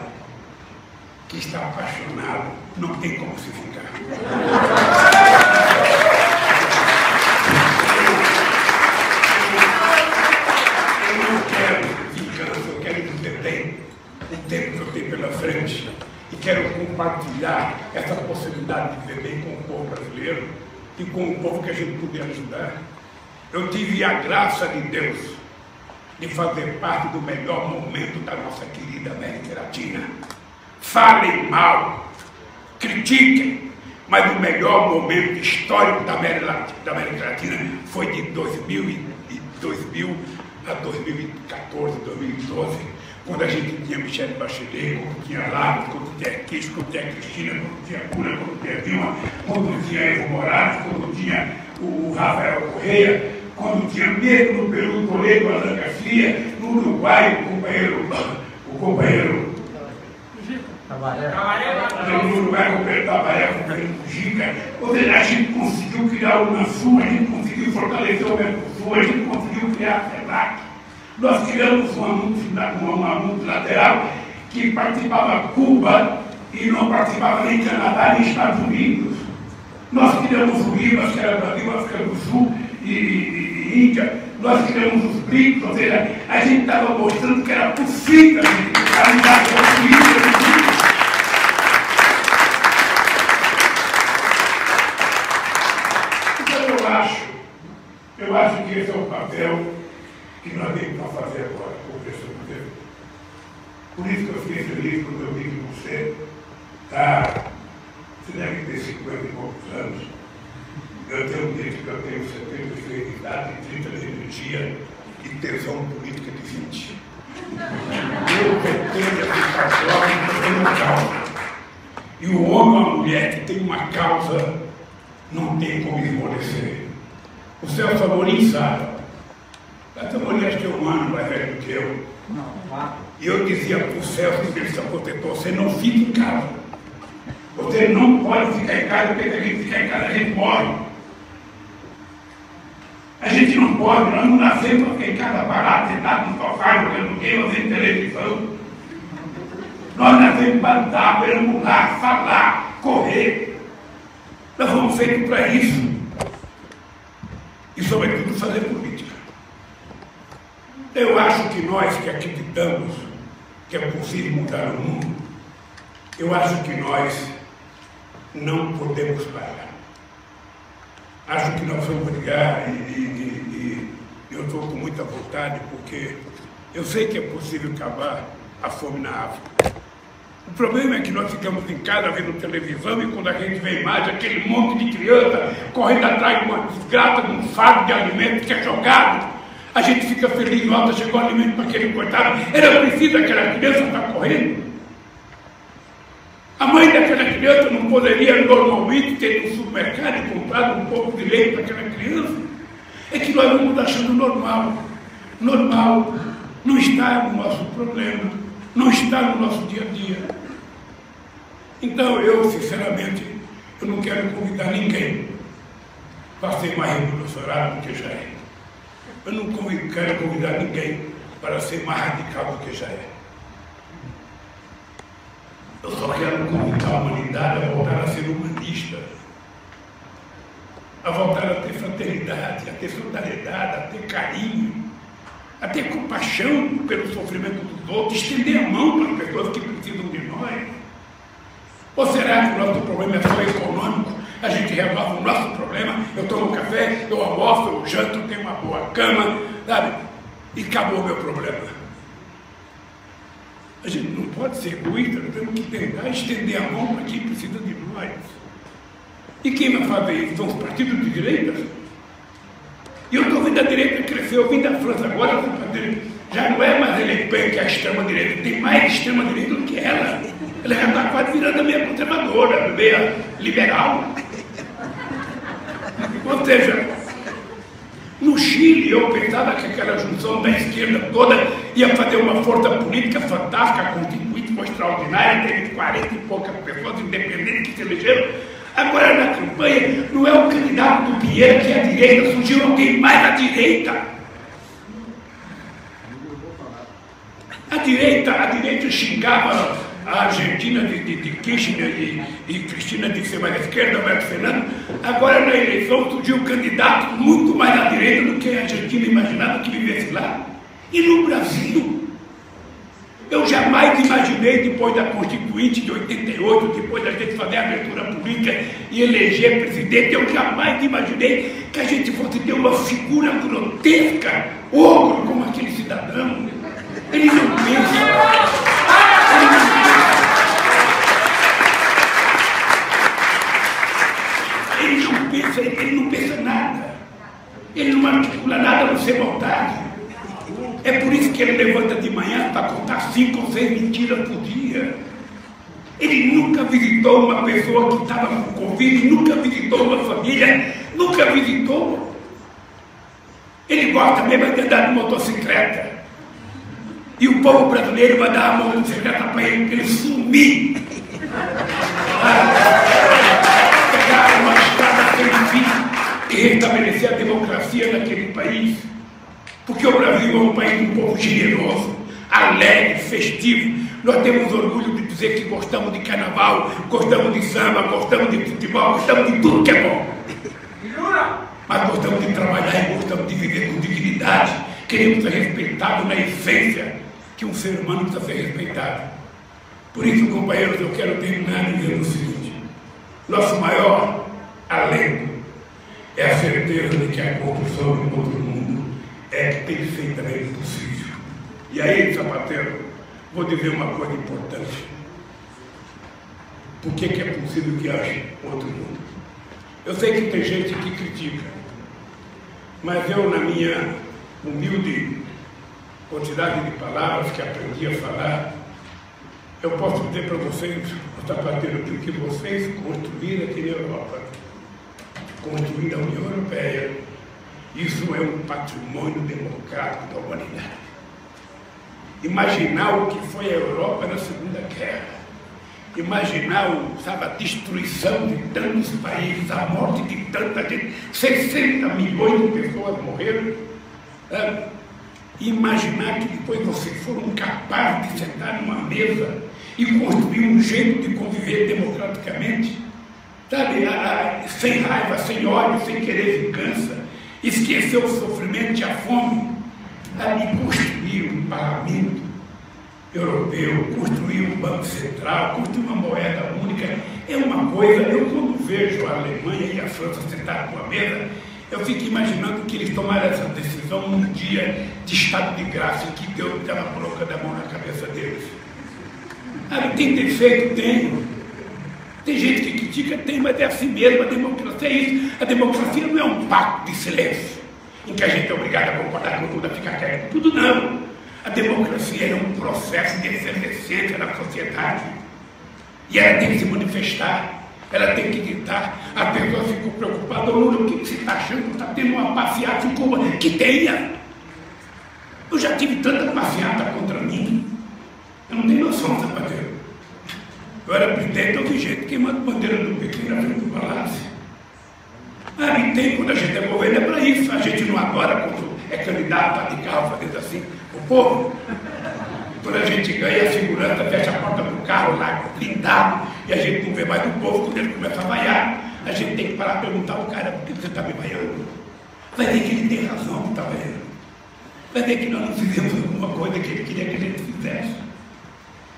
que está apaixonado, não tem como se vingar. Eu não quero vingança, eu quero entender o tempo que eu tenho pela frente e quero compartilhar essa possibilidade de viver com o povo brasileiro e com o povo que a gente puder ajudar. Eu tive a graça de Deus de fazer parte do melhor momento da nossa querida América Latina. Falem mal, critiquem, mas o melhor momento histórico da América Latina, foi de 2000 e 2000 a 2014, 2012, quando a gente tinha Michelle Bachelet, quando tinha Lagos, quando tinha Kiss, quando tinha Cristina, quando tinha Cura, quando tinha Dilma, quando tinha Evo Morales, quando tinha o Rafael Correia, quando tinha mesmo no Peru Toledo, Alan Garcia, no Uruguai, o companheiro, o companheiro no Uruguai, o companheiro Tabaré, o companheiro Mujica. Ou seja, a gente conseguiu criar o Unasul, a gente conseguiu fortalecer o Mercosul, a gente conseguiu criar a FEDAC. Nós criamos uma, uma, uma multilateral que participava Cuba e não participava nem Canadá nem Estados Unidos. Nós criamos o IVA, que era Brasil, África do Sul e, Nós criamos os BRICS, ou seja, a gente estava mostrando que era possível realizar com Índia, Então eu acho, eu acho que esse é o papel que nós temos para fazer agora, professor Pedro. Por isso que eu fiquei feliz quando eu vi você está, você deve ter 50 e poucos anos. Eu tenho dito que eu tenho 73 de idade, 30 de energia e tesão política de 20. Eu pretendo ficar jovem uma causa. E o homem ou a mulher que tem uma causa não tem como esmorecer. O Celso Amorim sabe. Celso Amorim acho que é um ano mais velho do que eu. E eu dizia para o Celso, que ele se aposentou, você não fica em casa. Você não pode ficar em casa, porque se a gente ficar em casa, a gente morre. A gente não pode, nós não nascemos para ficar em casa parado, sentado no sofá, jogando game, fazendo televisão. Nós nascemos para andar, perambular, falar, correr. Nós fomos feitos para isso. E, sobretudo, fazer política. Eu acho que nós que acreditamos que é possível mudar o mundo, eu acho que nós não podemos parar. Acho que nós vamos brigar e, e, e eu estou com muita vontade, porque eu sei que é possível acabar a fome na África. O problema é que nós ficamos em casa vendo televisão e quando a gente vê a imagem, aquele monte de criança correndo atrás de uma desgraça, de um fardo de alimentos que é jogado, a gente fica feliz, nota, chegou alimento para aquele coitado. Era preciso aquela criança estar correndo. A mãe daquela criança não poderia normalmente ter no supermercado e comprado um pouco de leite para aquela criança. É que nós vamos achando normal. Normal não está no nosso problema, não está no nosso dia a dia. Então eu, sinceramente, eu não quero convidar ninguém para ser mais revolucionário do que já é. Eu não quero convidar ninguém para ser mais radical do que já é. Eu só quero convidar a humanidade a voltar a ser humanista, a voltar a ter fraternidade, a ter solidariedade, a ter carinho, a ter compaixão pelo sofrimento dos outros, estender a mão para as pessoas que precisam de nós. Ou será que o nosso problema é só econômico? A gente resolve o nosso problema, eu tomo café, eu almoço, eu janto, tenho uma boa cama, sabe? E acabou o meu problema. A gente não pode ser egoísta, temos que tentar estender a mão para quem precisa de nós. E quem vai fazer isso? São os partidos de direita? E eu estou vendo a direita crescer, eu vim da França agora, já não é mais a Le Pen que é a extrema-direita, tem mais extrema-direita do que ela. Ela já está quase virando meia conservadora, meia liberal. Ou seja, no Chile eu pensava que aquela junção da esquerda toda ia fazer uma força política fantástica, constituinte, extraordinária, teve 40 e poucas pessoas independentes que se elegeram. Agora na campanha não é o candidato do Pinheiro que é a direita, surgiu alguém mais à direita. A direita, a direita xingava a Argentina de, de, de Kirchner e, e, Cristina de ser mais à esquerda, Alberto Fernando, agora na eleição surgiu um candidato muito mais à direita do que a Argentina imaginava que vivesse lá. E no Brasil, eu jamais imaginei, depois da Constituinte de 88, depois da gente fazer a abertura política e eleger presidente, eu jamais imaginei que a gente fosse ter uma figura grotesca, ogro como aquele cidadão. Ele não pensa. Ele não articula nada a não ser vontade. isso que ele levanta de manhã para contar cinco ou seis mentiras por dia. Ele nunca visitou uma pessoa que estava com Covid, nunca visitou uma família, nunca visitou. Ele gosta mesmo de andar de motocicleta. E o povo brasileiro vai dar a motocicleta para ele, para ele sumir. Fim restabelecer a democracia naquele país. Porque o Brasil é um país de um povo generoso, alegre, festivo. Nós temos orgulho de dizer que gostamos de carnaval, gostamos de samba, gostamos de futebol, gostamos de tudo que é bom. Mas gostamos de trabalhar e gostamos de viver com dignidade. Queremos ser respeitados na essência que um ser humano precisa ser respeitado. Por isso, companheiros, eu quero terminar dizendo o seguinte: nosso maior alento é a certeza de que a construção de um outro mundo é perfeitamente possível. E aí, Zapatero, vou dizer uma coisa importante. Por que, que é possível que haja outro mundo? Eu sei que tem gente que critica, mas eu, na minha humilde quantidade de palavras que aprendi a falar, eu posso dizer para vocês, Zapatero, que o que vocês construíram aqui na Europa, construíram a União Europeia, isso é um patrimônio democrático da humanidade. Imaginar o que foi a Europa na Segunda Guerra. Imaginar sabe, a destruição de tantos países, a morte de tanta gente, 60 milhões de pessoas morreram. Sabe? Imaginar que depois vocês foram capazes de sentar numa mesa e construir um jeito de conviver democraticamente, sabe, a, a, sem raiva, sem ódio, sem querer vingança, esquecer o sofrimento e a fome, sabe, e construir um parlamento europeu, construir um banco central, construir uma moeda única, é uma coisa, eu quando vejo a Alemanha e a França sentados com a mesa, eu fico imaginando que eles tomaram essa decisão num dia de estado de graça, em que Deus estava colocando a mão na cabeça deles. Ah, tem defeito? Tem. Tem gente que critica? Tem, mas é assim mesmo, a democracia é isso. A democracia não é um pacto de silêncio, em que a gente é obrigado a concordar com tudo, a ficar quieto. Tudo não. A democracia é um processo de efervescência na sociedade. E ela tem que se manifestar ela tem que gritar. A pessoa ficou preocupada, Lula, o que você está achando? Está tendo uma passeata em Cuba? Que tenha! Eu já tive tanta passeata contra mim. Eu não tenho noção, Zapatero. Eu era presidente, eu vi gente queimando bandeira do PT na frente do palácio. Ah, e tem, quando a gente é governo, é para isso. A gente não adora quando é candidato para de carro fazendo assim o povo. Quando a gente ganha, a segurança fecha a porta do carro lá, blindado, e a gente não vê mais o povo, quando ele começa a vaiar, a gente tem que parar e perguntar ao cara, por que você está me vaiando? Vai ver que ele tem razão que está vaiando. Vai ver que nós não fizemos alguma coisa que ele queria que a gente fizesse.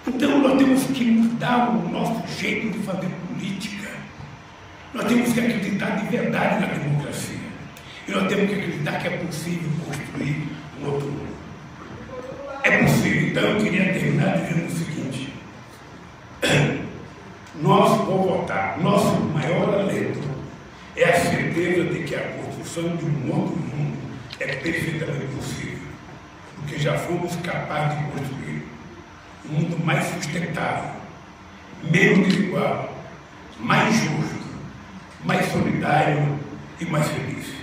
Então nós temos que mudar o nosso jeito de fazer política. Nós temos que acreditar de verdade na democracia. E nós temos que acreditar que é possível construir um outro mundo. É possível. Então eu queria terminar dizendo o seguinte. Nós, vou votar, nosso maior alento é a certeza de que a construção de um outro mundo é perfeitamente possível. Porque já fomos capazes de construir um mundo mais sustentável, menos desigual, mais justo, mais solidário e mais feliz.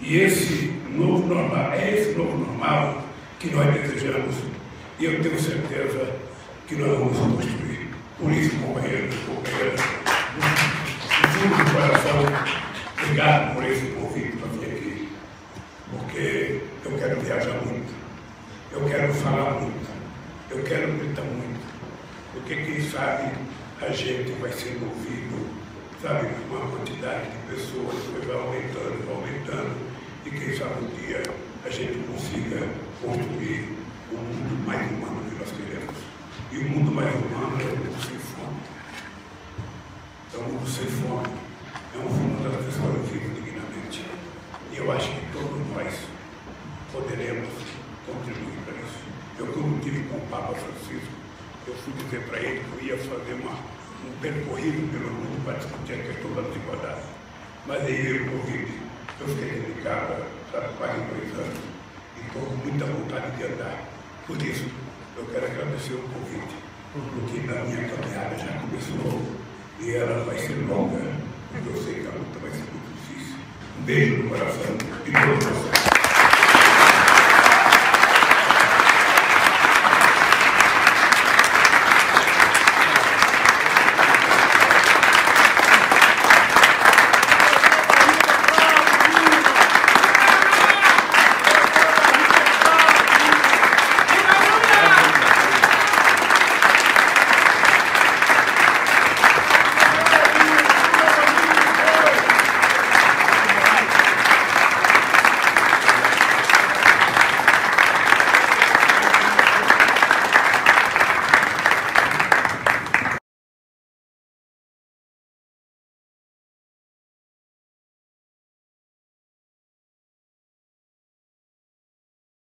E esse novo normal, é esse novo normal que nós desejamos e eu tenho certeza que nós vamos construir. Por isso, companheiros e companheiras, do fundo do coração, obrigado por esse convite para vir aqui, porque eu quero viajar muito, eu quero falar muito, eu quero gritar muito, porque quem sabe a gente vai ser movido, sabe, uma quantidade de pessoas que vai aumentando, aumentando, e quem sabe um dia a gente consiga construir o mundo mais humano que nós queremos. E o mundo mais humano é o mundo sem fome. É um mundo sem fome. É um mundo das pessoas vivem dignamente. E eu acho que todos nós poderemos contribuir para isso. Eu, quando tive com o Papa Francisco, eu fui dizer para ele que eu ia fazer uma, percorrido pelo mundo para discutir a questão da desigualdade. Mas aí veio o. Eu fiquei dedicada, sabe, quase dois anos. E estou com muita vontade de andar. Por isso, eu quero agradecer o convite, porque a minha caminhada já começou e ela vai ser longa. E eu sei que a luta vai ser muito difícil. Um beijo no coração de todos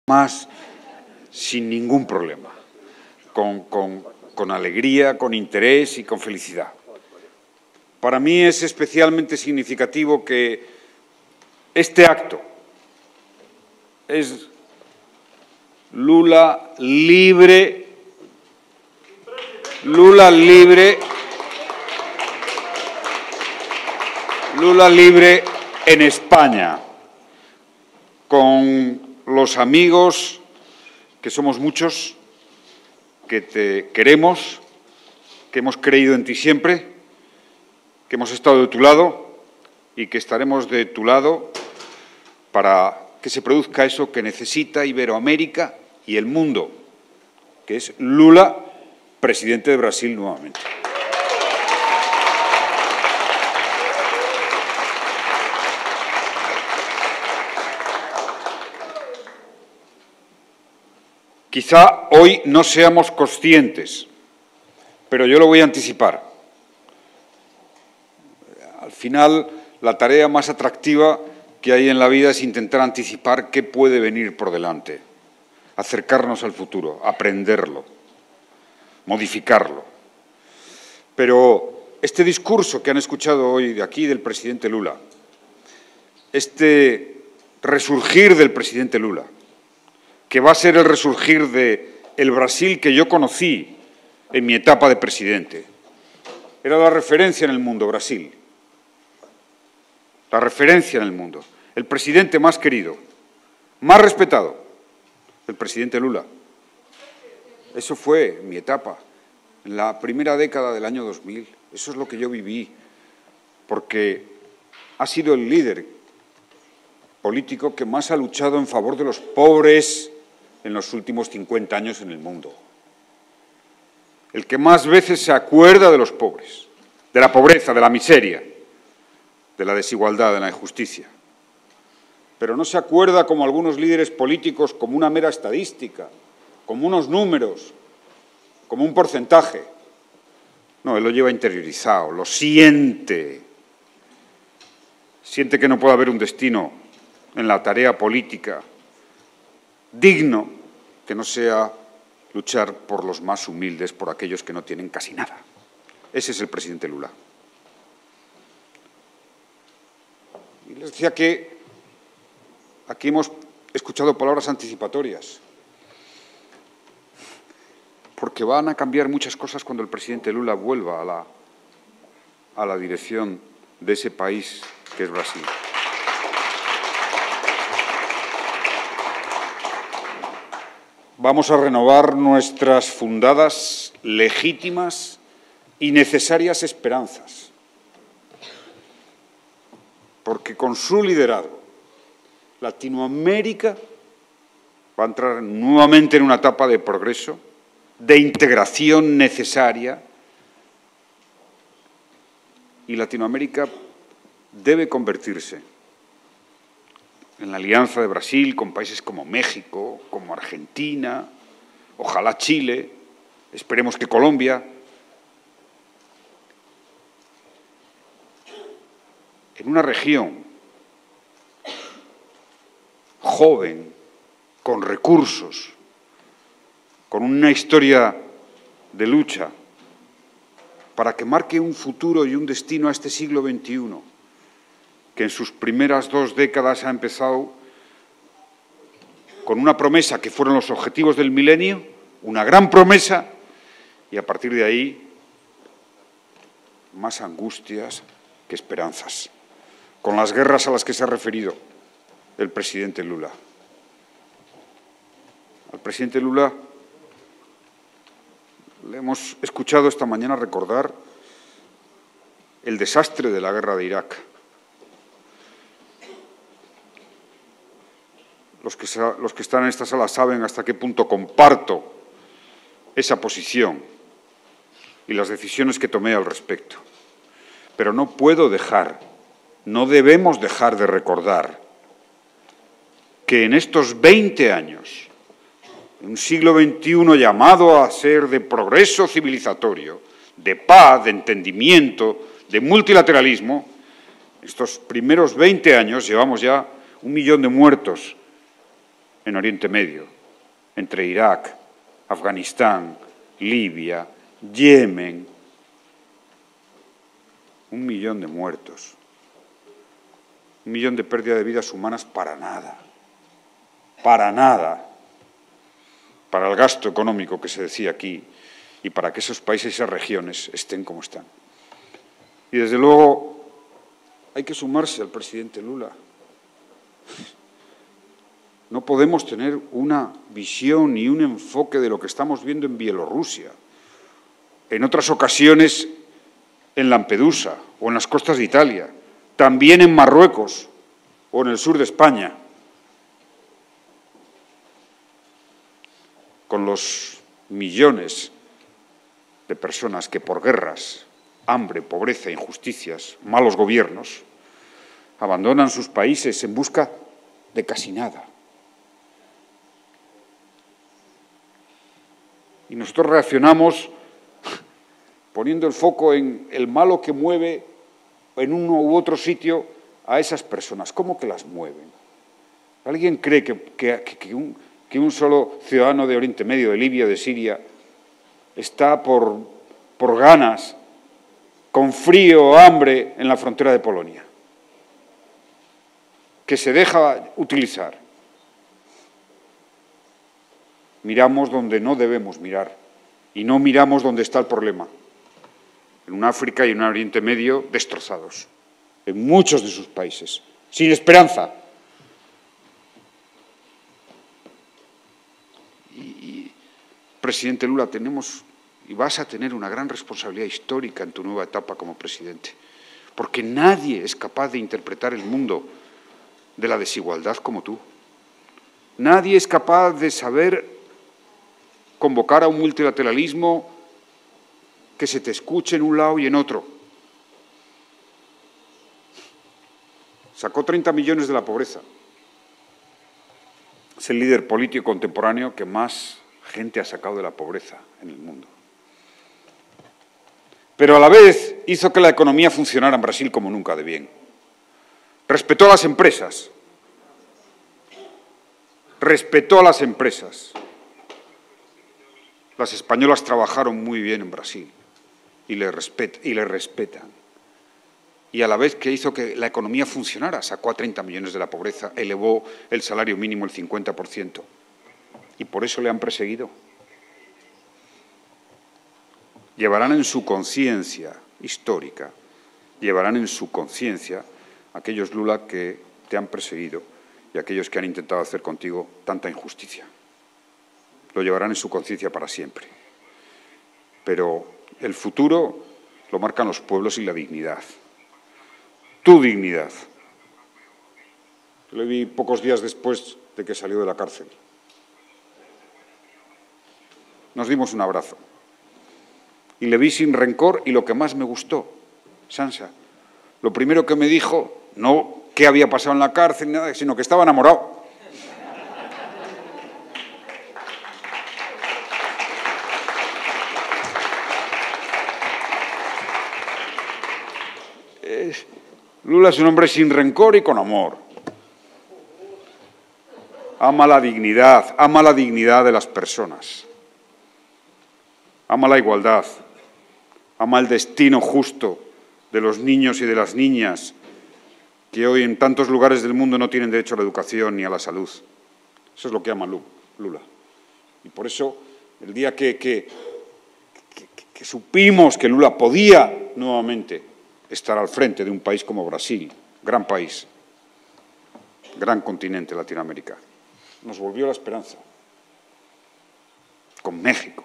más sin ningún problema, con, con, con, alegría, con interés y con felicidad. Para mí es especialmente significativo que este acto es Lula libre, Lula libre, Lula libre en España, con los amigos, que somos muchos, que te queremos, que hemos creído en ti siempre, que hemos estado de tu lado y que estaremos de tu lado para que se produzca eso que necesita Iberoamérica y el mundo, que es Lula, presidente de Brasil nuevamente. Quizá hoy no seamos conscientes, pero yo lo voy a anticipar. Al final, la tarea más atractiva que hay en la vida es intentar anticipar qué puede venir por delante, acercarnos al futuro, aprenderlo, modificarlo. Pero este discurso que han escuchado hoy de aquí del presidente Lula, este resurgir del presidente Lula, que va a ser el resurgir de el Brasil que yo conocí en mi etapa de presidente. Era la referencia en el mundo, Brasil. La referencia en el mundo. El presidente más querido, más respetado, el presidente Lula. Eso fue mi etapa, en la primera década del año 2000. Eso es lo que yo viví, porque ha sido el líder político que más ha luchado en favor de los pobres, en los últimos 50 años en el mundo. El que más veces se acuerda de los pobres, de la pobreza, de la miseria, de la desigualdad, de la injusticia. Pero no se acuerda como algunos líderes políticos como una mera estadística, como unos números, como un porcentaje. No, él lo lleva interiorizado, lo siente. Siente que no puede haber un destino en la tarea política digno que no sea luchar por los más humildes, por aquellos que no tienen casi nada. Ese es el presidente Lula. Y les decía que aquí hemos escuchado palabras anticipatorias, porque van a cambiar muchas cosas cuando el presidente Lula vuelva a la, a la dirección de ese país que es Brasil. Vamos a renovar nuestras fundadas, legítimas y necesarias esperanzas. Porque con su liderazgo, Latinoamérica va a entrar nuevamente en una etapa de progreso, de integración necesaria, y Latinoamérica debe convertirse en la alianza de Brasil con países como México, como Argentina, ojalá Chile, esperemos que Colombia, en una región joven, con recursos, con una historia de lucha, para que marque un futuro y un destino a este siglo XXI que en sus primeras dos décadas ha empezado con una promesa que fueron los objetivos del milenio, una gran promesa, y a partir de ahí más angustias que esperanzas, con las guerras a las que se ha referido el presidente Lula. Al presidente Lula le hemos escuchado esta mañana recordar el desastre de la guerra de Irak. Los que, los que están en esta sala saben hasta qué punto comparto esa posición y las decisiones que tomé al respecto. Pero no puedo dejar, no debemos dejar de recordar que en estos 20 años, en un siglo XXI llamado a ser de progreso civilizatorio, de paz, de entendimiento, de multilateralismo, estos primeros 20 años llevamos ya un millón de muertos en Oriente Medio, entre Irak, Afganistán, Libia, Yemen. Un millón de muertos. Un millón de pérdida de vidas humanas para nada. Para nada. Para el gasto económico que se decía aquí y para que esos países y esas regiones estén como están. Y desde luego hay que sumarse al presidente Lula. No podemos tener una visión ni un enfoque de lo que estamos viendo en Bielorrusia, en otras ocasiones en Lampedusa o en las costas de Italia, también en Marruecos o en el sur de España, con los millones de personas que por guerras, hambre, pobreza, injusticias, malos gobiernos, abandonan sus países en busca de casi nada. Nosotros reaccionamos poniendo el foco en el malo que mueve en uno u otro sitio a esas personas. ¿Cómo que las mueven? ¿Alguien cree que, un, que un, solo ciudadano de Oriente Medio, de Libia, de Siria, está por, por ganas, con frío o hambre en la frontera de Polonia? Que se deja utilizar miramos donde no debemos mirar y no miramos donde está el problema. En un África y en un Oriente Medio destrozados, en muchos de sus países, sin esperanza. Y, presidente Lula, tenemos y vas a tener una gran responsabilidad histórica en tu nueva etapa como presidente, porque nadie es capaz de interpretar el mundo de la desigualdad como tú. Nadie es capaz de saber convocar a un multilateralismo que se te escuche en un lado y en otro. Sacó 30 millones de la pobreza. Es el líder político contemporáneo que más gente ha sacado de la pobreza en el mundo. Pero a la vez hizo que la economía funcionara en Brasil como nunca de bien. Respetó a las empresas. Respetó a las empresas. Las españolas trabajaron muy bien en Brasil y le, respetan. Y a la vez que hizo que la economía funcionara, sacó a 30 millones de la pobreza, elevó el salario mínimo el 50%. Y por eso le han perseguido. Llevarán en su conciencia histórica, llevarán en su conciencia aquellos Lula que te han perseguido y aquellos que han intentado hacer contigo tanta injusticia lo llevarán en su conciencia para siempre. Pero el futuro lo marcan los pueblos y la dignidad. Tu dignidad. Le vi pocos días después de que salió de la cárcel. Nos dimos un abrazo. Y le vi sin rencor y lo que más me gustó, Sansa, lo primero que me dijo, no qué había pasado en la cárcel, nada, sino que estaba enamorado. Lula es un hombre sin rencor y con amor. Ama la dignidad, ama la dignidad de las personas. Ama la igualdad, ama el destino justo de los niños y de las niñas que hoy en tantos lugares del mundo no tienen derecho a la educación ni a la salud. Eso es lo que ama Lula. Y por eso, el día que, que, supimos que Lula podía nuevamente estar al frente de un país como Brasil, gran país, gran continente Latinoamérica, nos volvió la esperanza. Con México,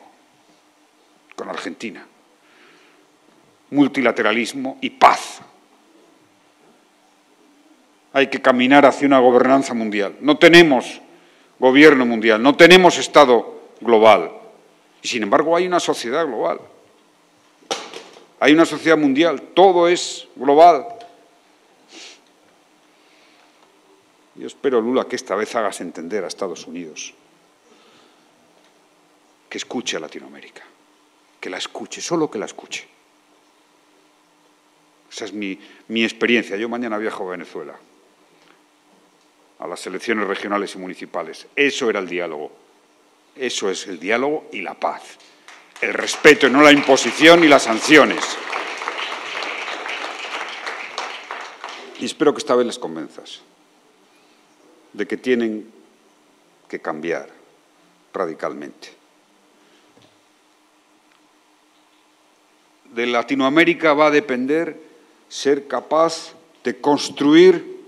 con Argentina. Multilateralismo y paz. Hay que caminar hacia una gobernanza mundial. No tenemos gobierno mundial, no tenemos Estado global. Y sin embargo hay una sociedad global. Hay una sociedad mundial, todo es global. Yo espero, Lula, que esta vez hagas entender a Estados Unidos que escuche a Latinoamérica, que la escuche, solo que la escuche. Esa es mi, mi experiencia. Yo mañana viajo a Venezuela, a las elecciones regionales y municipales. Eso era el diálogo. Eso es el diálogo y la paz. El respeto no la imposición y las sanciones. Y espero que esta vez les convenzas de que tienen que cambiar radicalmente. De Latinoamérica va a depender ser capaz de construir,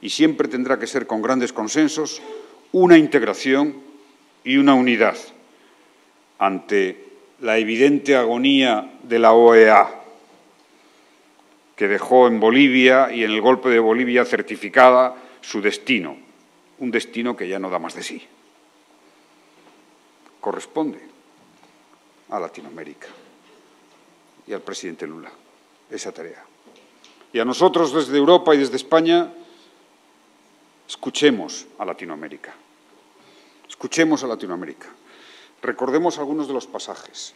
y siempre tendrá que ser con grandes consensos, una integración y una unidad ante la evidente agonía de la OEA, que dejó en Bolivia y en el golpe de Bolivia certificada su destino, un destino que ya no da más de sí. Corresponde a Latinoamérica y al presidente Lula esa tarea. Y a nosotros desde Europa y desde España, escuchemos a Latinoamérica. Escuchemos a Latinoamérica. Recordemos algunos de los pasajes.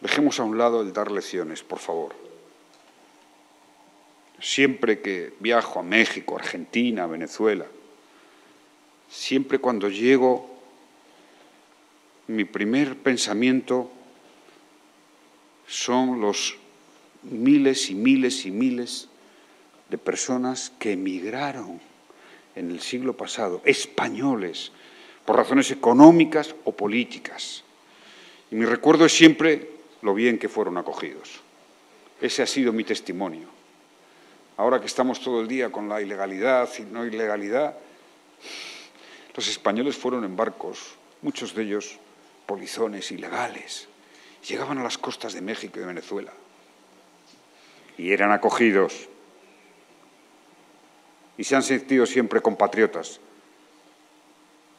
Dejemos a un lado el dar lecciones, por favor. Siempre que viajo a México, Argentina, Venezuela, siempre cuando llego, mi primer pensamiento son los miles y miles y miles de personas que emigraron en el siglo pasado, españoles, por razones económicas o políticas. Y mi recuerdo es siempre lo bien que fueron acogidos. Ese ha sido mi testimonio. Ahora que estamos todo el día con la ilegalidad y no ilegalidad, los españoles fueron en barcos, muchos de ellos polizones ilegales, llegaban a las costas de México y de Venezuela y eran acogidos y se han sentido siempre compatriotas,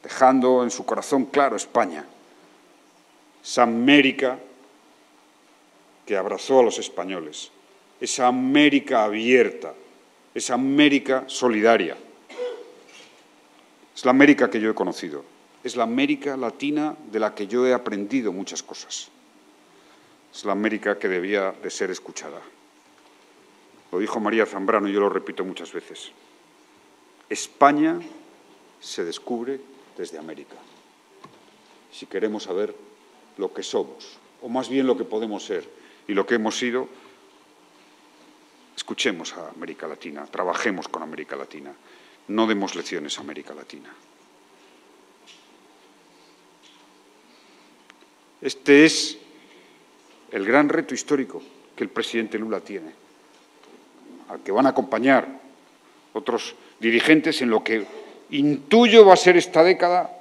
dejando en su corazón claro España, esa América que abrazó a los españoles, esa América abierta, esa América solidaria. Es la América que yo he conocido, es la América latina de la que yo he aprendido muchas cosas. Es la América que debía de ser escuchada. Lo dijo María Zambrano y yo lo repito muchas veces. España se descubre desde América. Si queremos saber lo que somos, o más bien lo que podemos ser y lo que hemos sido, escuchemos a América Latina, trabajemos con América Latina, no demos lecciones a América Latina. Este es el gran reto histórico que el presidente Lula tiene, al que van a acompañar otros dirigentes en lo que intuyo va a ser esta década.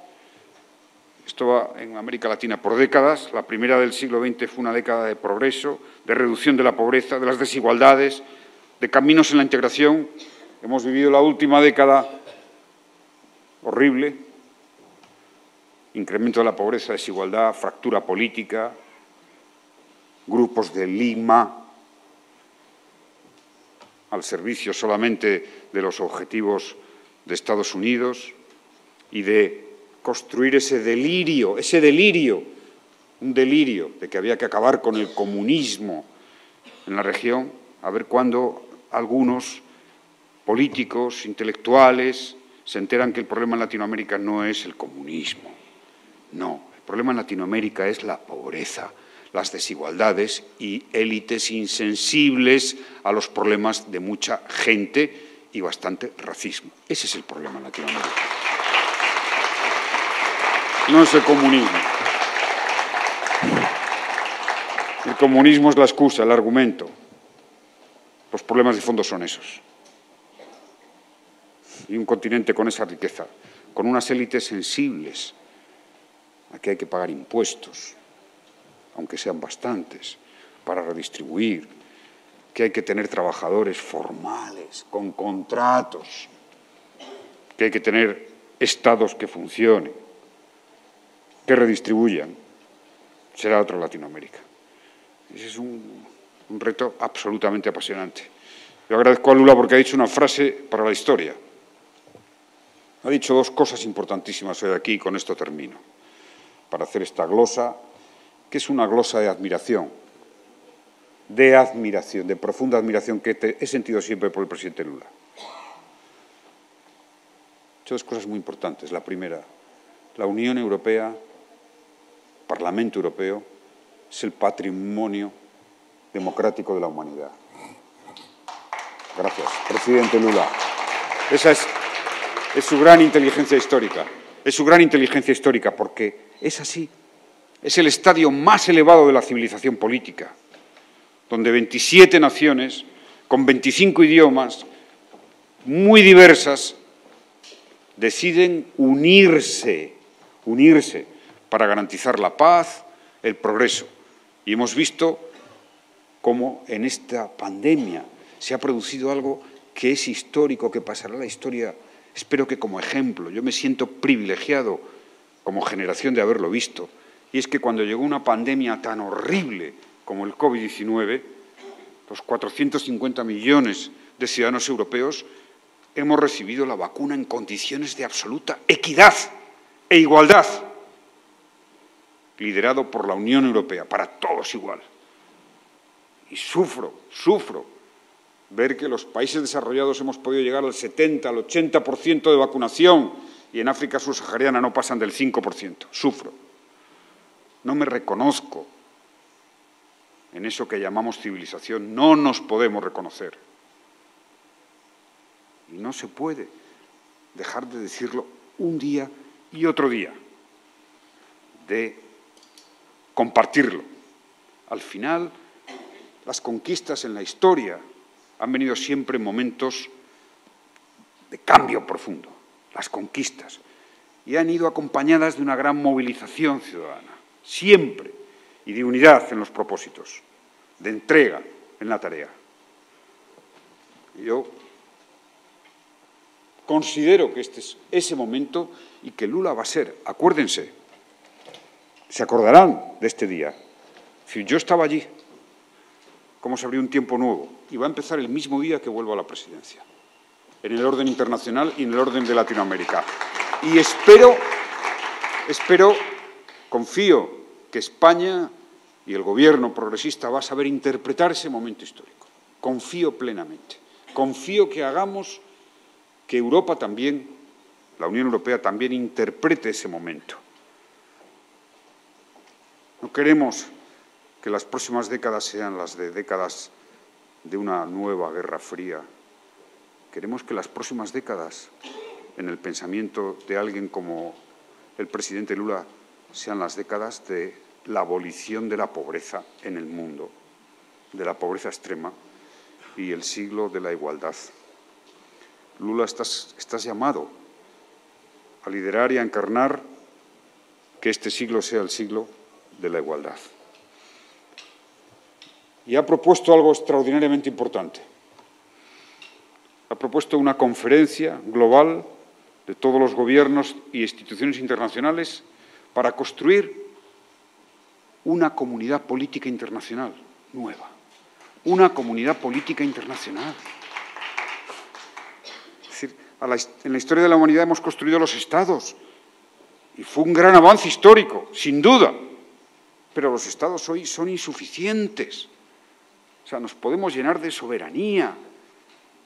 Esto va en América Latina por décadas. La primera del siglo XX fue una década de progreso, de reducción de la pobreza, de las desigualdades, de caminos en la integración. Hemos vivido la última década horrible, incremento de la pobreza, desigualdad, fractura política, grupos de Lima al servicio solamente de los objetivos de Estados Unidos y de construir ese delirio, ese delirio, un delirio de que había que acabar con el comunismo en la región, a ver cuándo algunos políticos, intelectuales, se enteran que el problema en Latinoamérica no es el comunismo. No, el problema en Latinoamérica es la pobreza, las desigualdades y élites insensibles a los problemas de mucha gente y bastante racismo. Ese es el problema en Latinoamérica. No es el comunismo. El comunismo es la excusa, el argumento. Los problemas de fondo son esos. Y un continente con esa riqueza, con unas élites sensibles a que hay que pagar impuestos, aunque sean bastantes, para redistribuir, que hay que tener trabajadores formales, con contratos, que hay que tener estados que funcionen, que redistribuyan, será otra Latinoamérica. Ese es un, reto absolutamente apasionante. Yo agradezco a Lula porque ha dicho una frase para la historia. Ha dicho dos cosas importantísimas hoy aquí y con esto termino, para hacer esta glosa, que es una glosa de admiración, de admiración, de profunda admiración que he sentido siempre por el presidente Lula. Hecho dos cosas muy importantes. La primera, la Unión Europea, Parlamento Europeo, es el patrimonio democrático de la humanidad. Gracias, presidente Lula. Esa es, es su gran inteligencia histórica. Es su gran inteligencia histórica porque es así. Es el estadio más elevado de la civilización política, donde 27 naciones, con 25 idiomas, muy diversas, deciden unirse, unirse para garantizar la paz, el progreso. Y hemos visto cómo en esta pandemia se ha producido algo que es histórico, que pasará a la historia, espero que como ejemplo. Yo me siento privilegiado como generación de haberlo visto. Y es que cuando llegó una pandemia tan horrible como el COVID-19, los 450 millones de ciudadanos europeos hemos recibido la vacuna en condiciones de absoluta equidad e igualdad, liderado por la Unión Europea, para todos igual. Y sufro, sufro ver que los países desarrollados hemos podido llegar al 70, al 80% de vacunación y en África subsahariana no pasan del 5%. Sufro. No me reconozco en eso que llamamos civilización. No nos podemos reconocer. Y no se puede dejar de decirlo un día y otro día, de compartirlo. Al final, las conquistas en la historia han venido siempre en momentos de cambio profundo, las conquistas, y han ido acompañadas de una gran movilización ciudadana, siempre, y de unidad en los propósitos, de entrega en la tarea. Yo considero que este es ese momento y que Lula va a ser, acuérdense, se acordarán de este día. Si yo estaba allí, cómo se abrió un tiempo nuevo. Y va a empezar el mismo día que vuelvo a la presidencia, en el orden internacional y en el orden de Latinoamérica. Y espero, espero, confío que España y el gobierno progresista va a saber interpretar ese momento histórico. Confío plenamente. Confío que hagamos que Europa también, la Unión Europea también interprete ese momento. No queremos que las próximas décadas sean las de décadas de una nueva guerra fría. Queremos que las próximas décadas, en el pensamiento de alguien como el presidente Lula, sean las décadas de la abolición de la pobreza en el mundo, de la pobreza extrema y el siglo de la igualdad. Lula, estás, llamado a liderar y a encarnar que este siglo sea el siglo de la igualdad y ha propuesto algo extraordinariamente importante. Ha propuesto una conferencia global de todos los gobiernos y instituciones internacionales para construir una comunidad política internacional nueva, una comunidad política internacional. Es decir, en la historia de la humanidad hemos construido los estados y fue un gran avance histórico, sin duda, pero los estados hoy son insuficientes. O sea, nos podemos llenar de soberanía.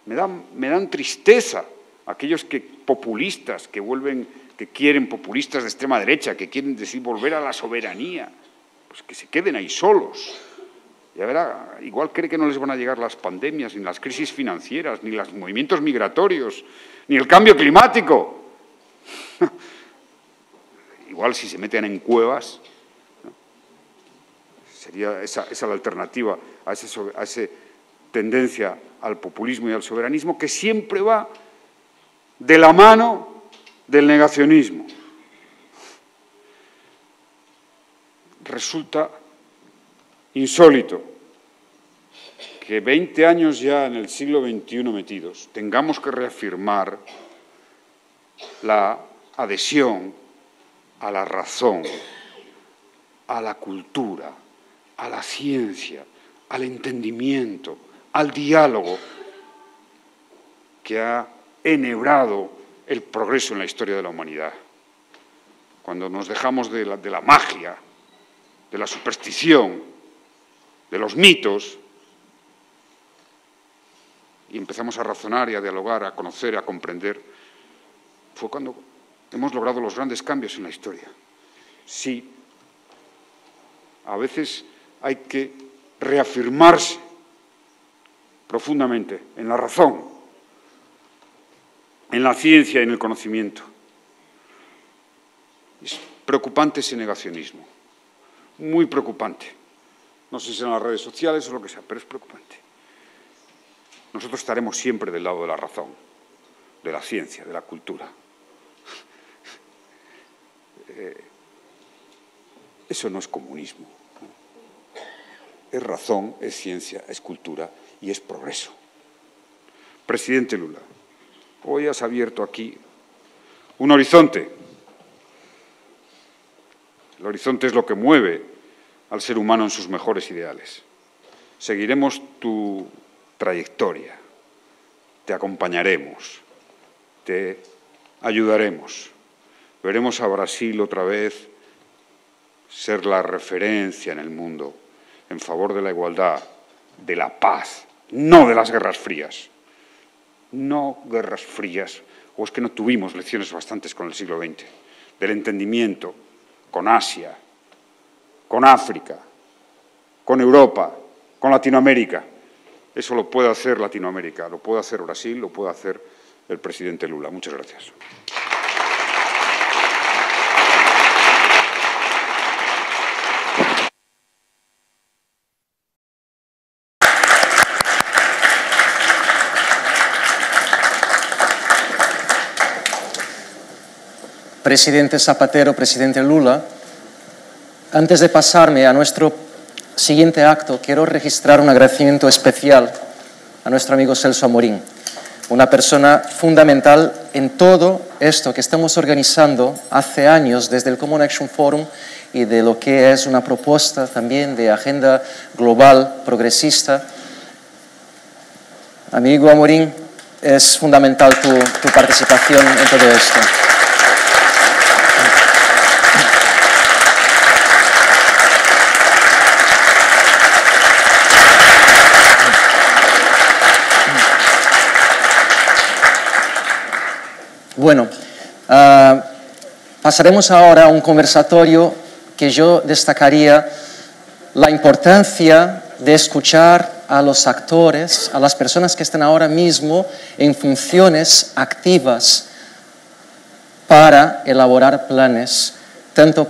Me dan, me dan tristeza aquellos que populistas que vuelven, que quieren populistas de extrema derecha, que quieren decir volver a la soberanía, pues que se queden ahí solos. Ya verá, igual cree que no les van a llegar las pandemias, ni las crisis financieras, ni los movimientos migratorios, ni el cambio climático. igual si se meten en cuevas, sería esa, la alternativa a esa tendencia al populismo y al soberanismo que siempre va de la mano del negacionismo. Resulta insólito que 20 años ya en el siglo XXI metidos tengamos que reafirmar la adhesión a la razón, a la cultura, a la ciencia, al entendimiento, al diálogo que ha enhebrado el progreso en la historia de la humanidad. Cuando nos dejamos de la, de la magia, de la superstición, de los mitos, y empezamos a razonar y a dialogar, a conocer, a comprender, fue cuando hemos logrado los grandes cambios en la historia. Sí, a veces hay que reafirmarse profundamente en la razón, en la ciencia y en el conocimiento. Es preocupante ese negacionismo, muy preocupante. No sé si en las redes sociales o lo que sea, pero es preocupante. Nosotros estaremos siempre del lado de la razón, de la ciencia, de la cultura. Eh, eso no es comunismo. Es razón, es ciencia, es cultura y es progreso. Presidente Lula, hoy has abierto aquí un horizonte. El horizonte es lo que mueve al ser humano en sus mejores ideales. Seguiremos tu trayectoria, te acompañaremos, te ayudaremos. Veremos a Brasil otra vez ser la referencia en el mundo en favor de la igualdad, de la paz, no de las guerras frías. No guerras frías, o es que no tuvimos lecciones bastantes con el siglo XX, del entendimiento con Asia, con África, con Europa, con Latinoamérica. Eso lo puede hacer Latinoamérica, lo puede hacer Brasil, lo puede hacer el presidente Lula. Muchas gracias. Presidente Zapatero, presidente Lula, antes de pasarme a nuestro siguiente acto, quiero registrar un agradecimiento especial a nuestro amigo Celso Amorín, una persona fundamental en todo esto que estamos organizando hace años desde el Common Action Forum y de lo que es una propuesta también de agenda global progresista. Amigo Amorín, es fundamental tu, tu participación en todo esto. Bueno, uh, pasaremos ahora a un conversatorio que yo destacaría la importancia de escuchar a los actores, a las personas que están ahora mismo en funciones activas para elaborar planes, tanto